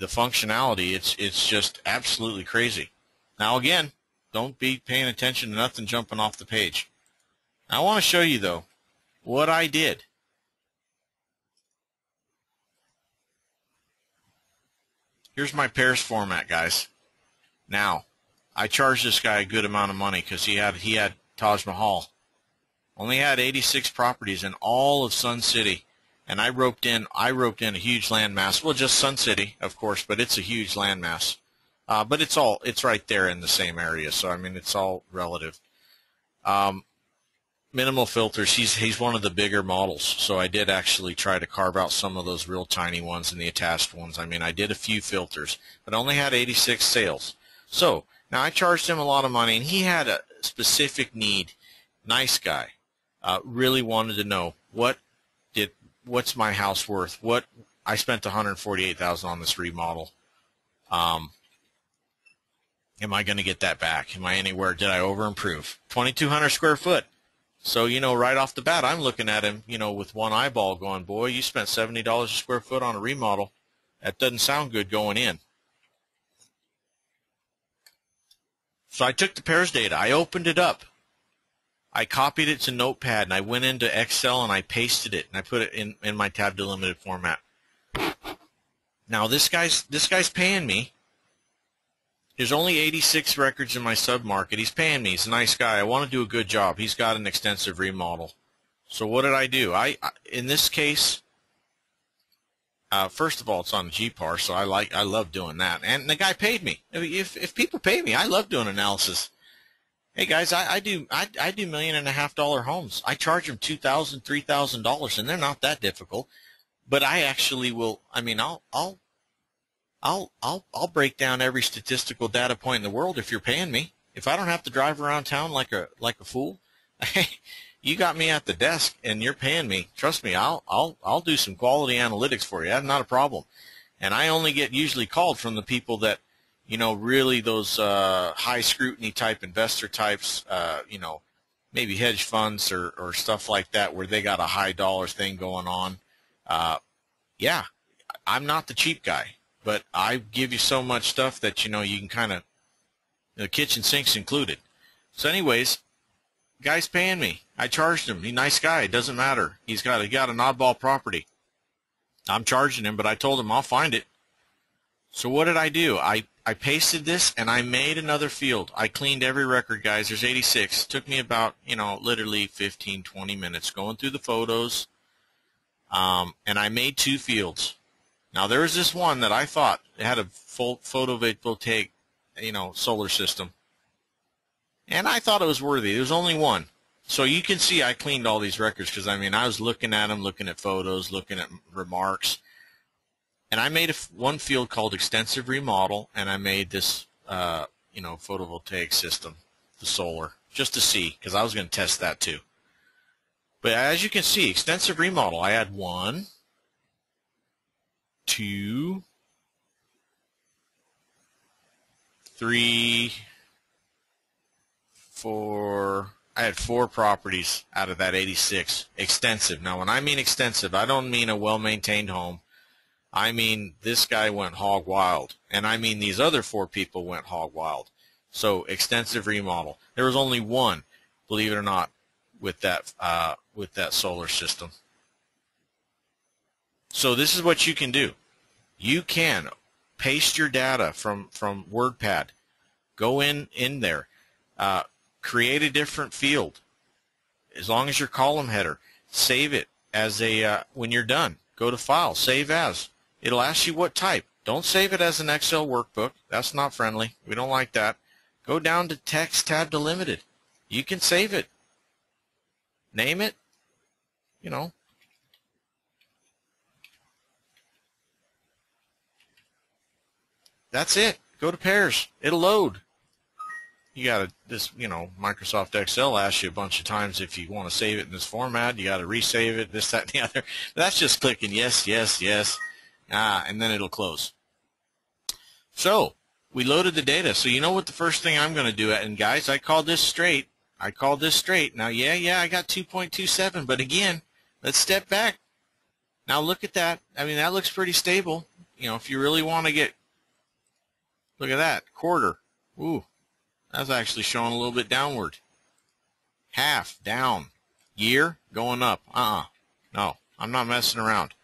S1: the functionality, it's it's just absolutely crazy. Now again, don't be paying attention to nothing jumping off the page. I want to show you though what I did. Here's my pairs format, guys. Now, I charged this guy a good amount of money because he had he had Taj Mahal. Only had 86 properties in all of Sun City, and I roped in I roped in a huge landmass. Well, just Sun City, of course, but it's a huge landmass. Uh, but it's all it's right there in the same area, so I mean it's all relative. Um, minimal filters. He's he's one of the bigger models, so I did actually try to carve out some of those real tiny ones and the attached ones. I mean, I did a few filters, but only had 86 sales. So now I charged him a lot of money, and he had a specific need. Nice guy, uh, really wanted to know what what's my house worth. What I spent 148,000 on this remodel. Um, Am I going to get that back? Am I anywhere? Did I over improve? 2,200 square foot. So, you know, right off the bat, I'm looking at him, you know, with one eyeball going, boy, you spent $70 a square foot on a remodel. That doesn't sound good going in. So I took the pairs data. I opened it up. I copied it to Notepad and I went into Excel and I pasted it and I put it in, in my tab delimited format. Now this guy's this guy's paying me there's only 86 records in my submarket. He's paying me. He's a nice guy. I want to do a good job. He's got an extensive remodel. So what did I do? I in this case, uh, first of all, it's on GPAR, so I like I love doing that. And the guy paid me. If if people pay me, I love doing analysis. Hey guys, I, I do I, I do million and a half dollar homes. I charge them two thousand, three thousand dollars, and they're not that difficult. But I actually will. I mean, I'll I'll I'll I'll I'll break down every statistical data point in the world if you're paying me. If I don't have to drive around town like a like a fool, hey you got me at the desk and you're paying me. Trust me, I'll I'll I'll do some quality analytics for you. That's not a problem. And I only get usually called from the people that, you know, really those uh, high scrutiny type investor types, uh, you know, maybe hedge funds or or stuff like that where they got a high dollar thing going on. Uh, yeah, I'm not the cheap guy but I give you so much stuff that you know you can kind of the kitchen sinks included. So, anyways, guy's paying me. I charged him. He's a nice guy. It doesn't matter. He's got he got an oddball property. I'm charging him, but I told him I'll find it. So what did I do? I I pasted this and I made another field. I cleaned every record, guys. There's 86. It took me about, you know, literally 15, 20 minutes going through the photos. Um, and I made two fields. Now there was this one that I thought it had a full photovoltaic, you know, solar system, and I thought it was worthy. There was only one, so you can see I cleaned all these records because I mean I was looking at them, looking at photos, looking at remarks, and I made a, one field called extensive remodel, and I made this, uh, you know, photovoltaic system, the solar, just to see because I was going to test that too. But as you can see, extensive remodel, I had one, two, three, four. I had four properties out of that 86. Extensive. Now, when I mean extensive, I don't mean a well-maintained home. I mean this guy went hog wild, and I mean these other four people went hog wild. So extensive remodel. There was only one, believe it or not, with that uh, with that solar system. So this is what you can do. You can paste your data from, from WordPad. Go in, in there. Uh, create a different field. As long as your column header. Save it as a, uh, when you're done. Go to File, Save As. It'll ask you what type. Don't save it as an Excel workbook. That's not friendly. We don't like that. Go down to Text Tab Delimited. You can save it. Name it. You know, That's it. Go to pairs. It'll load. You got to this, you know, Microsoft Excel asks you a bunch of times if you want to save it in this format. You got to resave it, this, that, and the other. That's just clicking yes, yes, yes, ah, and then it'll close. So we loaded the data. So you know what the first thing I'm going to do, and guys, I called this straight. I called this straight. Now, yeah, yeah, I got 2.27, but again, let's step back. Now look at that. I mean, that looks pretty stable. You know, if you really want to get, look at that, quarter. Ooh, that's actually showing a little bit downward. Half, down. Year, going up. Uh-uh. No, I'm not messing around.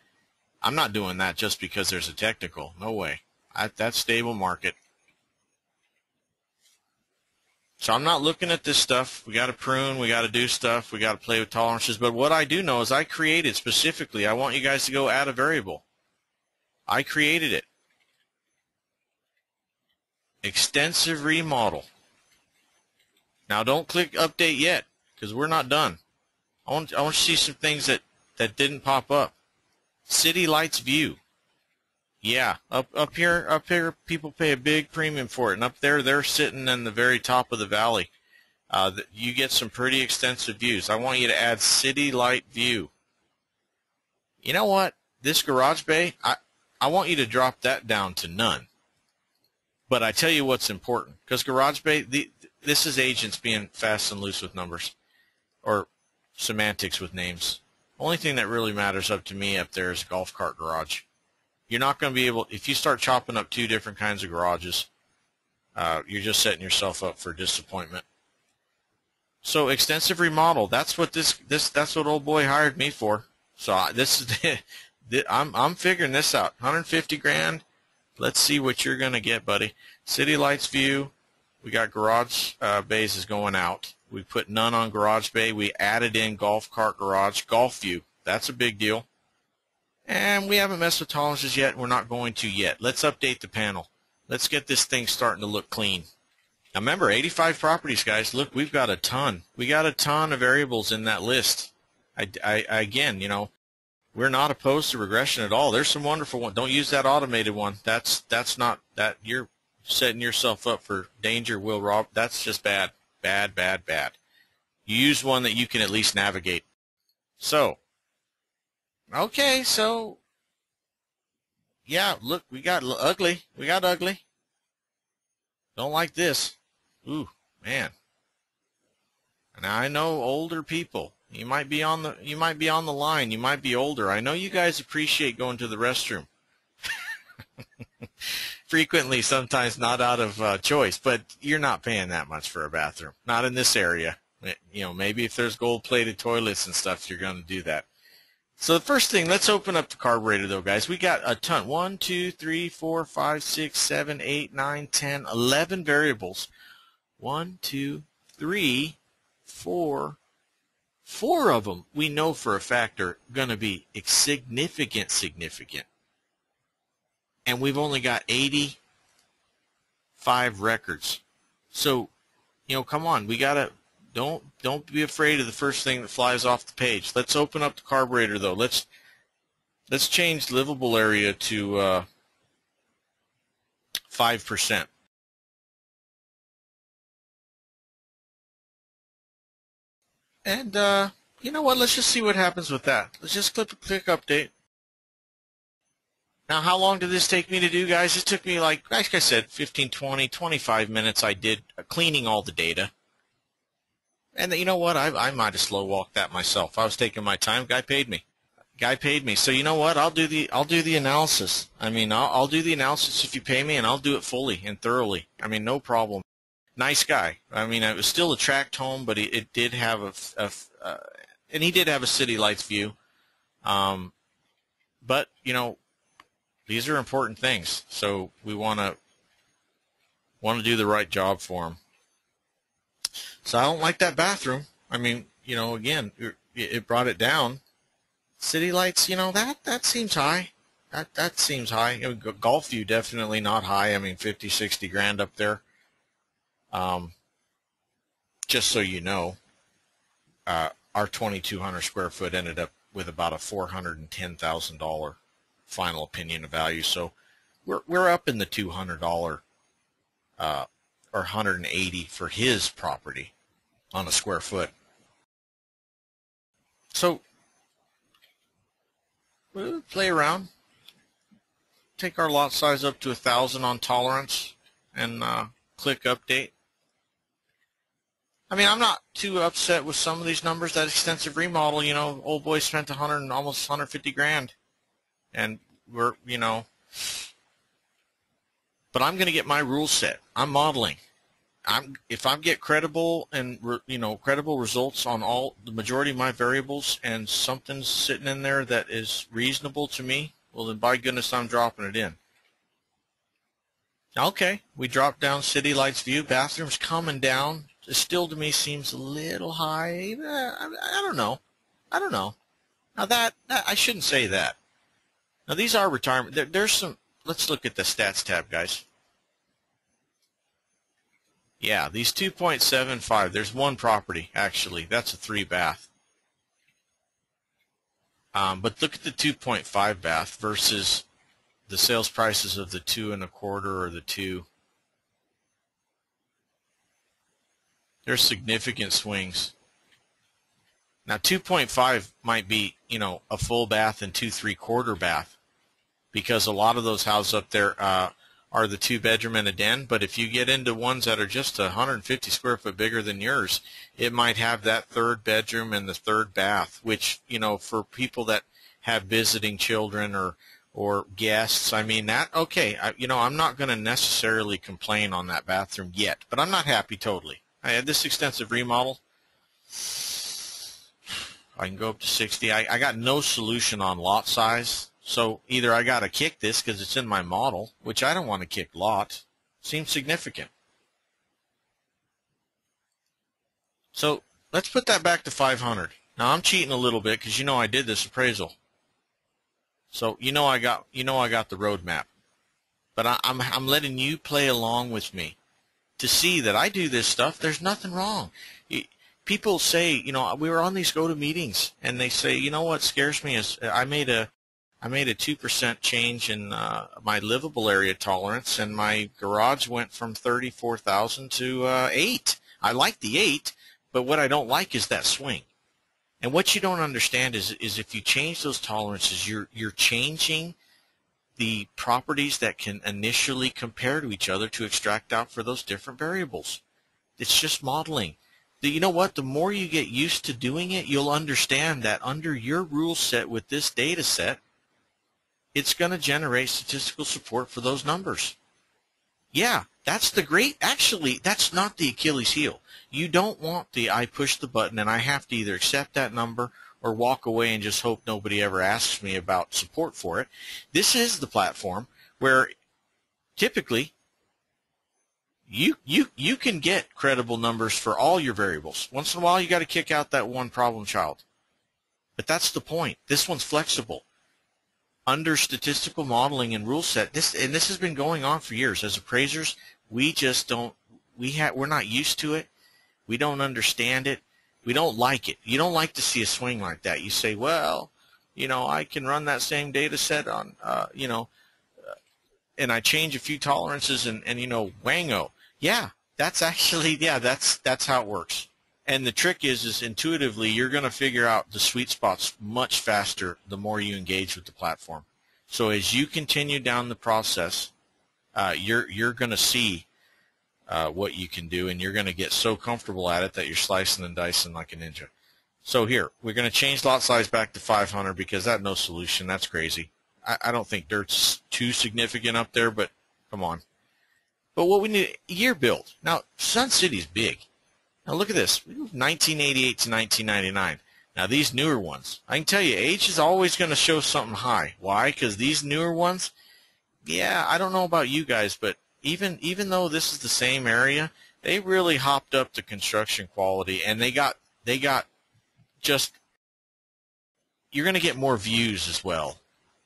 S1: I'm not doing that just because there's a technical. No way. I, that's stable market. So I'm not looking at this stuff. We got to prune. We got to do stuff. We got to play with tolerances. But what I do know is I created specifically. I want you guys to go add a variable. I created it. Extensive remodel. Now don't click update yet because we're not done. I want, I want to see some things that, that didn't pop up. City lights view. Yeah, up up here, up here, people pay a big premium for it, and up there, they're sitting in the very top of the valley. Uh, you get some pretty extensive views. I want you to add city light view. You know what? This garage bay, I I want you to drop that down to none. But I tell you what's important, because garage bay, the, this is agents being fast and loose with numbers, or semantics with names. Only thing that really matters up to me up there is a golf cart garage. You're not going to be able, if you start chopping up two different kinds of garages, uh, you're just setting yourself up for disappointment. So extensive remodel, that's what this, this, that's what old boy hired me for. So this is, I'm, I'm figuring this out. 150 grand. Let's see what you're going to get, buddy. City lights view. We got garage uh, bays is going out. We put none on garage bay. We added in golf cart garage, golf view. That's a big deal. And we haven't messed with tolerances yet. We're not going to yet. Let's update the panel. Let's get this thing starting to look clean. Now remember, 85 properties, guys. Look, we've got a ton. We got a ton of variables in that list. I, I, again, you know, we're not opposed to regression at all. There's some wonderful ones. Don't use that automated one. That's that's not that you're setting yourself up for danger, Will Rob. That's just bad, bad, bad, bad. You use one that you can at least navigate. So, okay, so yeah, look, we got ugly. We got ugly. Don't like this. Ooh, man. Now I know older people you might be on the you might be on the line. You might be older. I know you guys appreciate going to the restroom. Frequently, sometimes not out of uh, choice, but you're not paying that much for a bathroom. Not in this area. Eh, you know, maybe if there's gold-plated toilets and stuff, you're going to do that. So the first thing, let's open up the carburetor though, guys. We got a ton. One, two, three, four, five, six, seven, eight, nine, ten, eleven variables. One, two, three, four, Four of them we know for a fact are going to be significant, significant. And we've only got 85 records. So, you know, come on, we got to don't don't be afraid of the first thing that flies off the page. Let's open up the carburetor though. Let's let's change livable area to uh, 5%. And uh, you know what? Let's just see what happens with that. Let's just click a quick update. Now, how long did this take me to do, guys? It took me, like, like I said, 15, 20, 25 minutes I did uh, cleaning all the data. And you know what? I, I might have slow walked that myself. I was taking my time. Guy paid me. Guy paid me. So you know what? I'll do the I'll do the analysis. I mean, I'll, I'll do the analysis if you pay me, and I'll do it fully and thoroughly. I mean, no problem nice guy. I mean, it was still a tract home, but it, it did have a, a uh, and he did have a city lights view. Um, but you know, these are important things, so we want to want to do the right job for them. So I don't like that bathroom. I mean, you know, again, it, brought it down. City lights, you know, that that seems high. That that seems high. Golf view definitely not high. I mean, 50, 60 grand up there. Um, just so you know, uh, our 2,200 square foot ended up with about a $410,000 final opinion of value. So we're, we're up in the $200 uh, or 180 for his property on a square foot. So we'll play around, take our lot size up to a thousand on tolerance, and uh, click update I mean, I'm not too upset with some of these numbers. That extensive remodel, you know, old boy spent 100 and almost 150 grand, and we're, you know, but I'm going to get my rule set. I'm modeling. I'm if I get credible and you know credible results on all the majority of my variables, and something's sitting in there that is reasonable to me, well then by goodness I'm dropping it in. Okay, we drop down city lights view. Bathrooms coming down. It still to me seems a little high. Eh, I, I don't know. I don't know. Now that, I shouldn't say that. Now these are retirement. There, there's some. Let's look at the stats tab, guys. Yeah, these 2.75. There's one property actually. That's a three bath. Um, but look at the 2.5 bath versus the sales prices of the two and a quarter or the two. There's significant swings. Now 2.5 might be, you know, a full bath and two three quarter bath because a lot of those houses up there uh, are the two bedroom and a den. But if you get into ones that are just 150 square foot bigger than yours, it might have that third bedroom and the third bath, which, you know, for people that have visiting children or or guests. I mean that okay. I, you know, I'm not going to necessarily complain on that bathroom yet, but I'm not happy totally. I had this extensive remodel. I can go up to 60. I, I got no solution on lot size, so either I got to kick this because it's in my model, which I don't want to kick lot. Seems significant. So let's put that back to 500. Now I'm cheating a little bit because you know I did this appraisal. So you know I got you know I got the roadmap, but I, I'm I'm letting you play along with me to see that I do this stuff. There's nothing wrong. People say, you know, we were on these GoToMeetings, and they say, you know, what scares me is uh, I made a I made a two percent change in uh, my livable area tolerance, and my garage went from thirty four thousand to uh, eight. I like the eight, but what I don't like is that swing. And what you don't understand is, is if you change those tolerances, you're, you're changing the properties that can initially compare to each other to extract out for those different variables. It's just modeling. You know what? The more you get used to doing it, you'll understand that under your rule set with this data set, it's going to generate statistical support for those numbers. Yeah, that's the great, actually, that's not the Achilles heel. You don't want the I push the button and I have to either accept that number or walk away and just hope nobody ever asks me about support for it. This is the platform where typically you you you can get credible numbers for all your variables. Once in a while you got to kick out that one problem child. But that's the point. This one's flexible. Under statistical modeling and rule set, this and this has been going on for years. As appraisers, we just don't we have we're not used to it. We don't understand it. We don't like it. You don't like to see a swing like that. You say, well, you know, I can run that same data set on, uh, you know, uh, and I change a few tolerances and, and, you know, wango. Yeah, that's actually, yeah, that's, that's how it works. And the trick is, is intuitively, you're going to figure out the sweet spots much faster the more you engage with the platform. So as you continue down the process, uh, you're, you're going to see uh, what you can do, and you're going to get so comfortable at it that you're slicing and dicing like a ninja. So here, we're going to change lot size back to 500 because that no solution. That's crazy. I, I don't think dirt's too significant up there, but come on. But what we need, year build. Now, Sun City's big. Now look at this. 1988 to 1999. Now these newer ones, I can tell you, age is always going to show something high. Why? Because these newer ones, yeah, I don't know about you guys, but even even though this is the same area, they really hopped up the construction quality and they got they got just you're going to get more views as well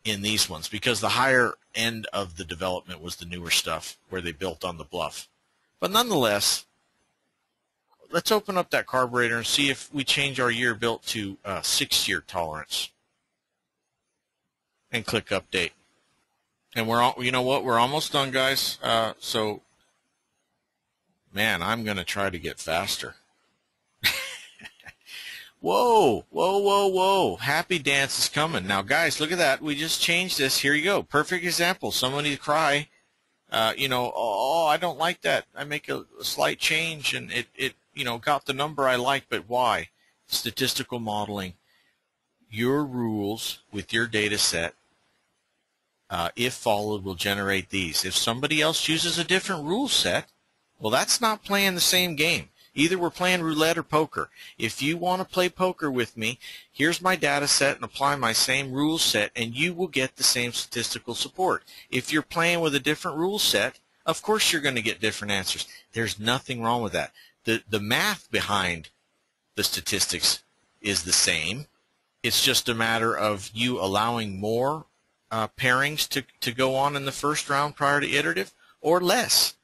S1: in these ones because the higher end of the development was the newer stuff where they built on the bluff. But nonetheless, let's open up that carburetor and see if we change our year built to uh, six year tolerance and click update. And we're all, you know what? We're almost done, guys. Uh, so, man, I'm going to try to get faster. whoa, whoa, whoa, whoa. Happy dance is coming. Now, guys, look at that. We just changed this. Here you go. Perfect example. Somebody cry, uh, you know, oh, I don't like that. I make a, a slight change and it, it, you know, got the number I like, but why? Statistical modeling. Your rules with your data set, uh, if followed, will generate these. If somebody else chooses a different rule set, well, that's not playing the same game. Either we're playing roulette or poker. If you want to play poker with me, here's my data set and apply my same rule set and you will get the same statistical support. If you're playing with a different rule set, of course you're going to get different answers. There's nothing wrong with that. The, the math behind the statistics is the same. It's just a matter of you allowing more uh, pairings to, to go on in the first round prior to iterative or less.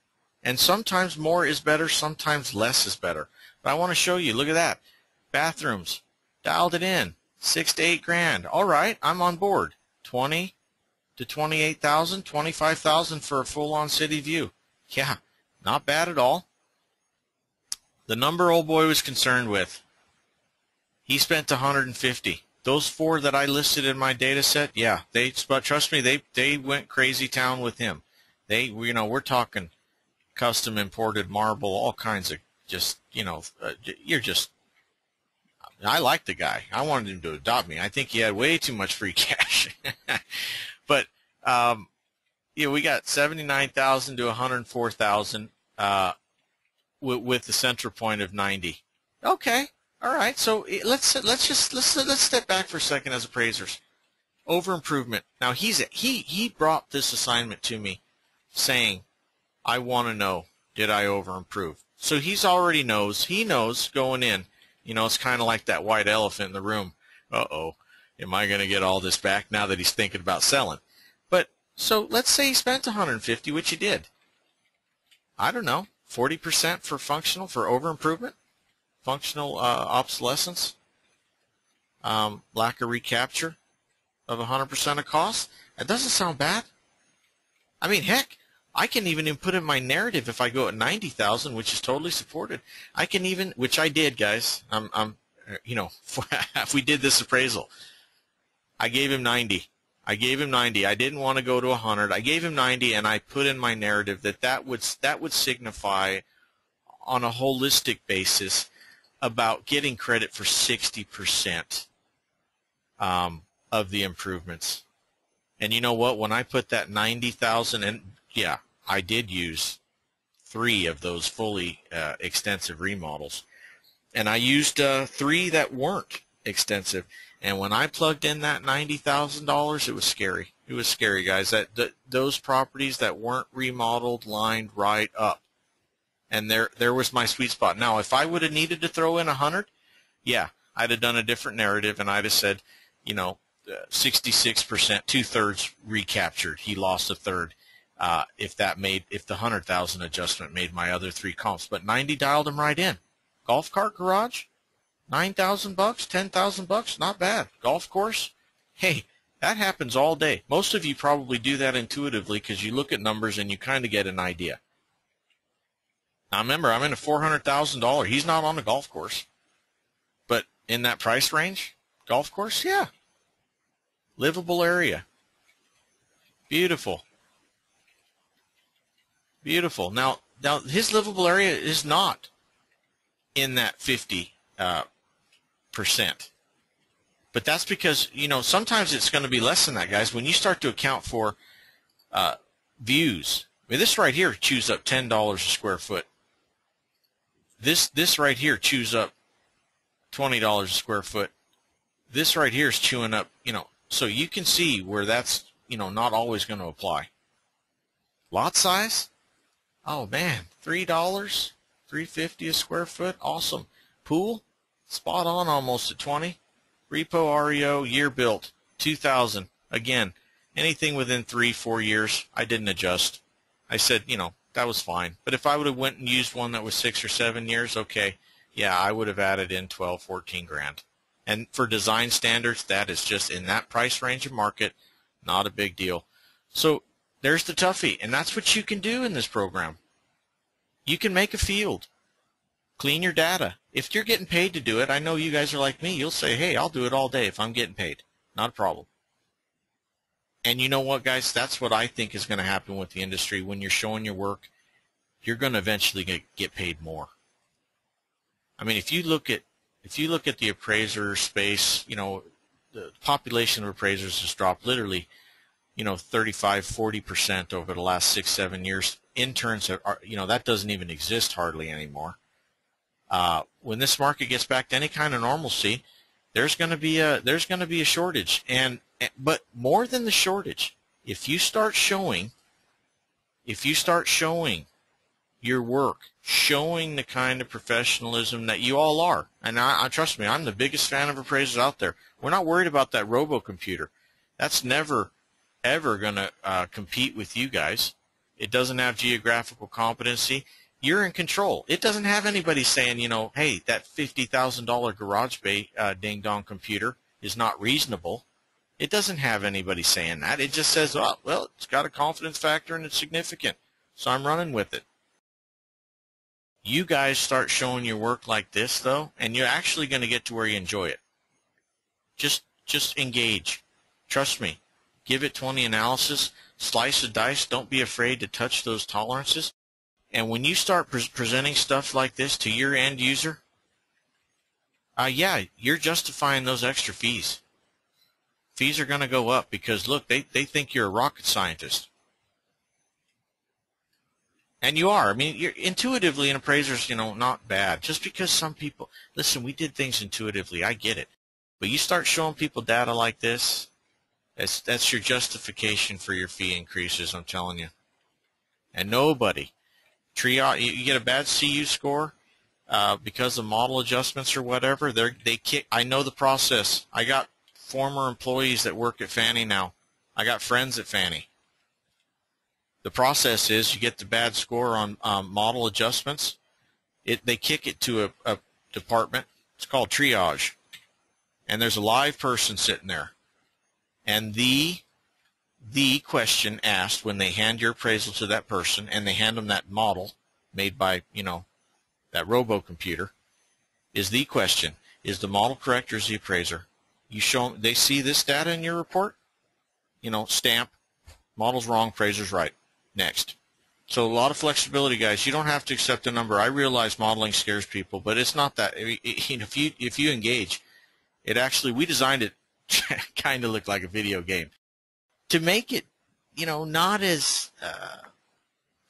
S1: And sometimes more is better, sometimes less is better. But I want to show you, look at that. Bathrooms, dialed it in, six to eight grand. All right, I'm on board. 20 to 28,000, 25,000 for a full-on city view. Yeah, not bad at all. The number old boy was concerned with, he spent 150. Those four that I listed in my data set, yeah, they, but trust me, they, they went crazy town with him. They, you know, we're talking custom imported marble, all kinds of just, you know, uh, you're just, I like the guy. I wanted him to adopt me. I think he had way too much free cash. but, um, yeah, we got 79,000 to 104,000, uh, with, with the center point of 90. Okay. All right. So eh, let's, let's just, let's, let's step back for a second as appraisers. Over improvement. Now he's, he, he brought this assignment to me saying, I want to know, did I over improve? So he's already knows. He knows going in. You know, it's kind of like that white elephant in the room. Uh-oh, am I going to get all this back now that he's thinking about selling? But so let's say he spent 150, which he did. I don't know, 40% for functional, for over improvement, functional uh, obsolescence, um, lack of recapture of 100% of cost. That doesn't sound bad. I mean, heck, I can even input in my narrative if I go at 90,000, which is totally supported. I can even, which I did, guys. I'm, I'm, you know, if we did this appraisal, I gave him 90. I gave him 90. I didn't want to go to 100. I gave him 90, and I put in my narrative that that would that would signify, on a holistic basis, about getting credit for 60% um, of the improvements. And you know what? When I put that 90,000, and yeah, I did use three of those fully uh, extensive remodels. And I used uh, three that weren't extensive. And when I plugged in that $90,000, it was scary. It was scary, guys. That, that Those properties that weren't remodeled lined right up. And there, there was my sweet spot. Now, if I would have needed to throw in a 100, yeah, I'd have done a different narrative and I'd have said, you know, 66%, uh, two-thirds recaptured. He lost a third uh, if that made if the hundred thousand adjustment made my other three comps. But ninety dialed them right in. Golf cart garage, nine thousand bucks, ten thousand bucks, not bad. Golf course, hey, that happens all day. Most of you probably do that intuitively because you look at numbers and you kind of get an idea. Now remember, I'm in a four hundred thousand dollar. He's not on the golf course, but in that price range, golf course, yeah, livable area, beautiful. Beautiful. Now, now his livable area is not in that 50 uh, percent. But that's because, you know, sometimes it's going to be less than that, guys. When you start to account for uh, views, I mean, this right here chews up $10 a square foot. This, this right here chews up $20 a square foot. This right here is chewing up, you know, so you can see where that's, you know, not always going to apply. Lot size, Oh man, three dollars, three fifty a square foot, awesome. Pool, spot on, almost at twenty. Repo REO year built, two thousand. Again, anything within three, four years, I didn't adjust. I said, you know, that was fine. But if I would have went and used one that was six or seven years, okay, yeah, I would have added in 12, 14 grand. And for design standards, that is just in that price range of market, not a big deal. So there's the toughie, and that's what you can do in this program. You can make a field. Clean your data. If you're getting paid to do it, I know you guys are like me. You'll say, hey, I'll do it all day if I'm getting paid. Not a problem. And you know what, guys? That's what I think is going to happen with the industry. When you're showing your work, you're going to eventually get, paid more. I mean, if you look at if you look at the appraiser space, you know, the population of appraisers has dropped literally, you know, 35, 40 percent over the last six, seven years. Interns are, you know, that doesn't even exist hardly anymore. Uh, when this market gets back to any kind of normalcy, there's going to be a there's going to be a shortage, and but more than the shortage, if you start showing, if you start showing your work, showing the kind of professionalism that you all are. And I, I, trust me, I'm the biggest fan of appraisers out there. We're not worried about that robo computer. That's never, ever going to uh, compete with you guys. It doesn't have geographical competency. You're in control. It doesn't have anybody saying, you know, hey, that $50,000 garage bay uh, ding dong computer is not reasonable. It doesn't have anybody saying that. It just says, oh, well, it's got a confidence factor and it's significant. So I'm running with it. You guys start showing your work like this, though, and you're actually going to get to where you enjoy it. Just, just engage. Trust me. Give it 20 analysis. Slice the dice. Don't be afraid to touch those tolerances. And when you start pre presenting stuff like this to your end user, uh, yeah, you're justifying those extra fees. Fees are going to go up because, look, they, they think you're a rocket scientist. And you are. I mean, you're intuitively an appraiser's, you know, not bad. Just because some people, listen, we did things intuitively. I get it. But you start showing people data like this, that's, that's your justification for your fee increases, I'm telling you. And nobody, triage, you get a bad CU score, uh, because of model adjustments or whatever, they they kick, I know the process. I got former employees that work at Fannie now. I got friends at Fannie. The process is you get the bad score on um, model adjustments. It, they kick it to a, a department. It's called triage. And there's a live person sitting there. And the the question asked when they hand your appraisal to that person and they hand them that model made by, you know, that robo computer is the question. Is the model correct or is the appraiser? You show them, they see this data in your report, you know, stamp, model's wrong, appraiser's right next. So a lot of flexibility, guys. You don't have to accept a number. I realize modeling scares people, but it's not that. If you if you engage, it actually we designed it kind of look like a video game to make it, you know, not as uh,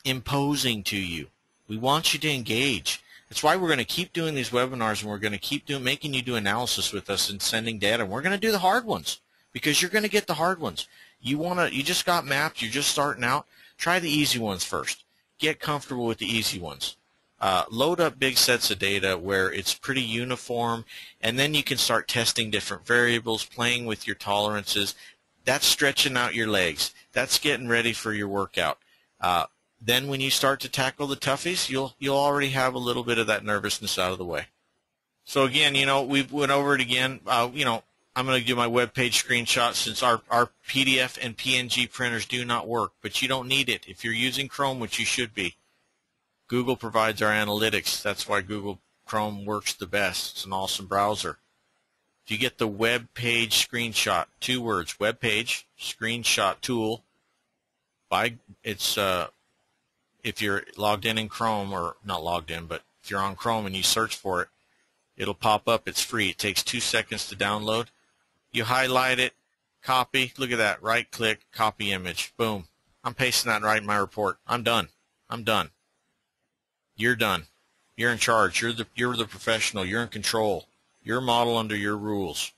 S1: imposing to you. We want you to engage. That's why we're going to keep doing these webinars, and we're going to keep doing making you do analysis with us and sending data. And we're going to do the hard ones because you're going to get the hard ones. You want to. You just got mapped. You're just starting out Try the easy ones first. Get comfortable with the easy ones. Uh, load up big sets of data where it's pretty uniform, and then you can start testing different variables, playing with your tolerances. That's stretching out your legs. That's getting ready for your workout. Uh, then when you start to tackle the toughies, you'll you'll already have a little bit of that nervousness out of the way. So again, you know, we went over it again. Uh, you know, I'm going to do my web page screenshot since our, our PDF and PNG printers do not work, but you don't need it if you're using Chrome, which you should be. Google provides our analytics. That's why Google Chrome works the best. It's an awesome browser. If you get the web page screenshot, two words, web page screenshot tool, by it's uh, if you're logged in in Chrome or not logged in, but if you're on Chrome and you search for it, it'll pop up. It's free. It takes two seconds to download. You highlight it, copy. Look at that. Right click, copy image. Boom. I'm pasting that right in my report. I'm done. I'm done. You're done. You're in charge. You're the you're the professional. You're in control. You're model under your rules.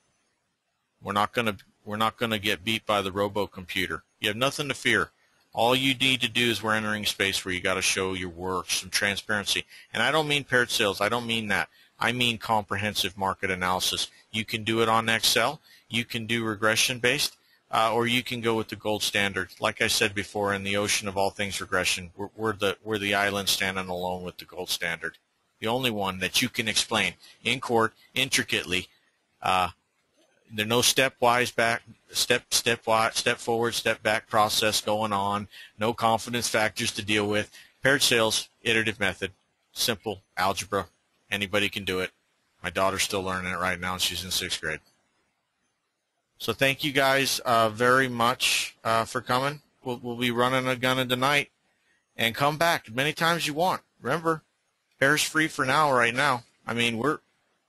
S1: We're not gonna we're not gonna get beat by the robo computer. You have nothing to fear. All you need to do is we're entering space where you got to show your work, some transparency. And I don't mean paired sales. I don't mean that. I mean comprehensive market analysis. You can do it on Excel you can do regression based, uh, or you can go with the gold standard. Like I said before, in the ocean of all things regression, we're, we're the we're the island standing alone with the gold standard, the only one that you can explain in court intricately. Uh, there's no stepwise back, step step step forward, step back process going on. No confidence factors to deal with. Paired sales, iterative method, simple algebra. Anybody can do it. My daughter's still learning it right now. And she's in sixth grade. So thank you guys uh, very much uh, for coming. We'll, we'll be running a gun tonight. And come back many times you want. Remember, Bear's free for now right now. I mean, we're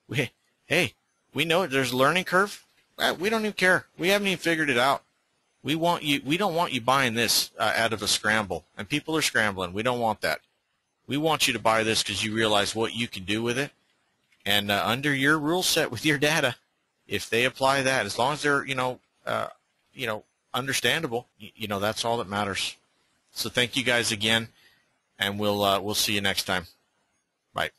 S1: we hey, we know there's a learning curve. Uh, we don't even care. We haven't even figured it out. We want you. We don't want you buying this uh, out of a scramble, and people are scrambling. We don't want that. We want you to buy this because you realize what you can do with it, and uh, under your rule set with your data, if they apply that, as long as they're you know uh, you know understandable, you, you know that's all that matters. So thank you guys again, and we'll uh, we'll see you next time. Bye.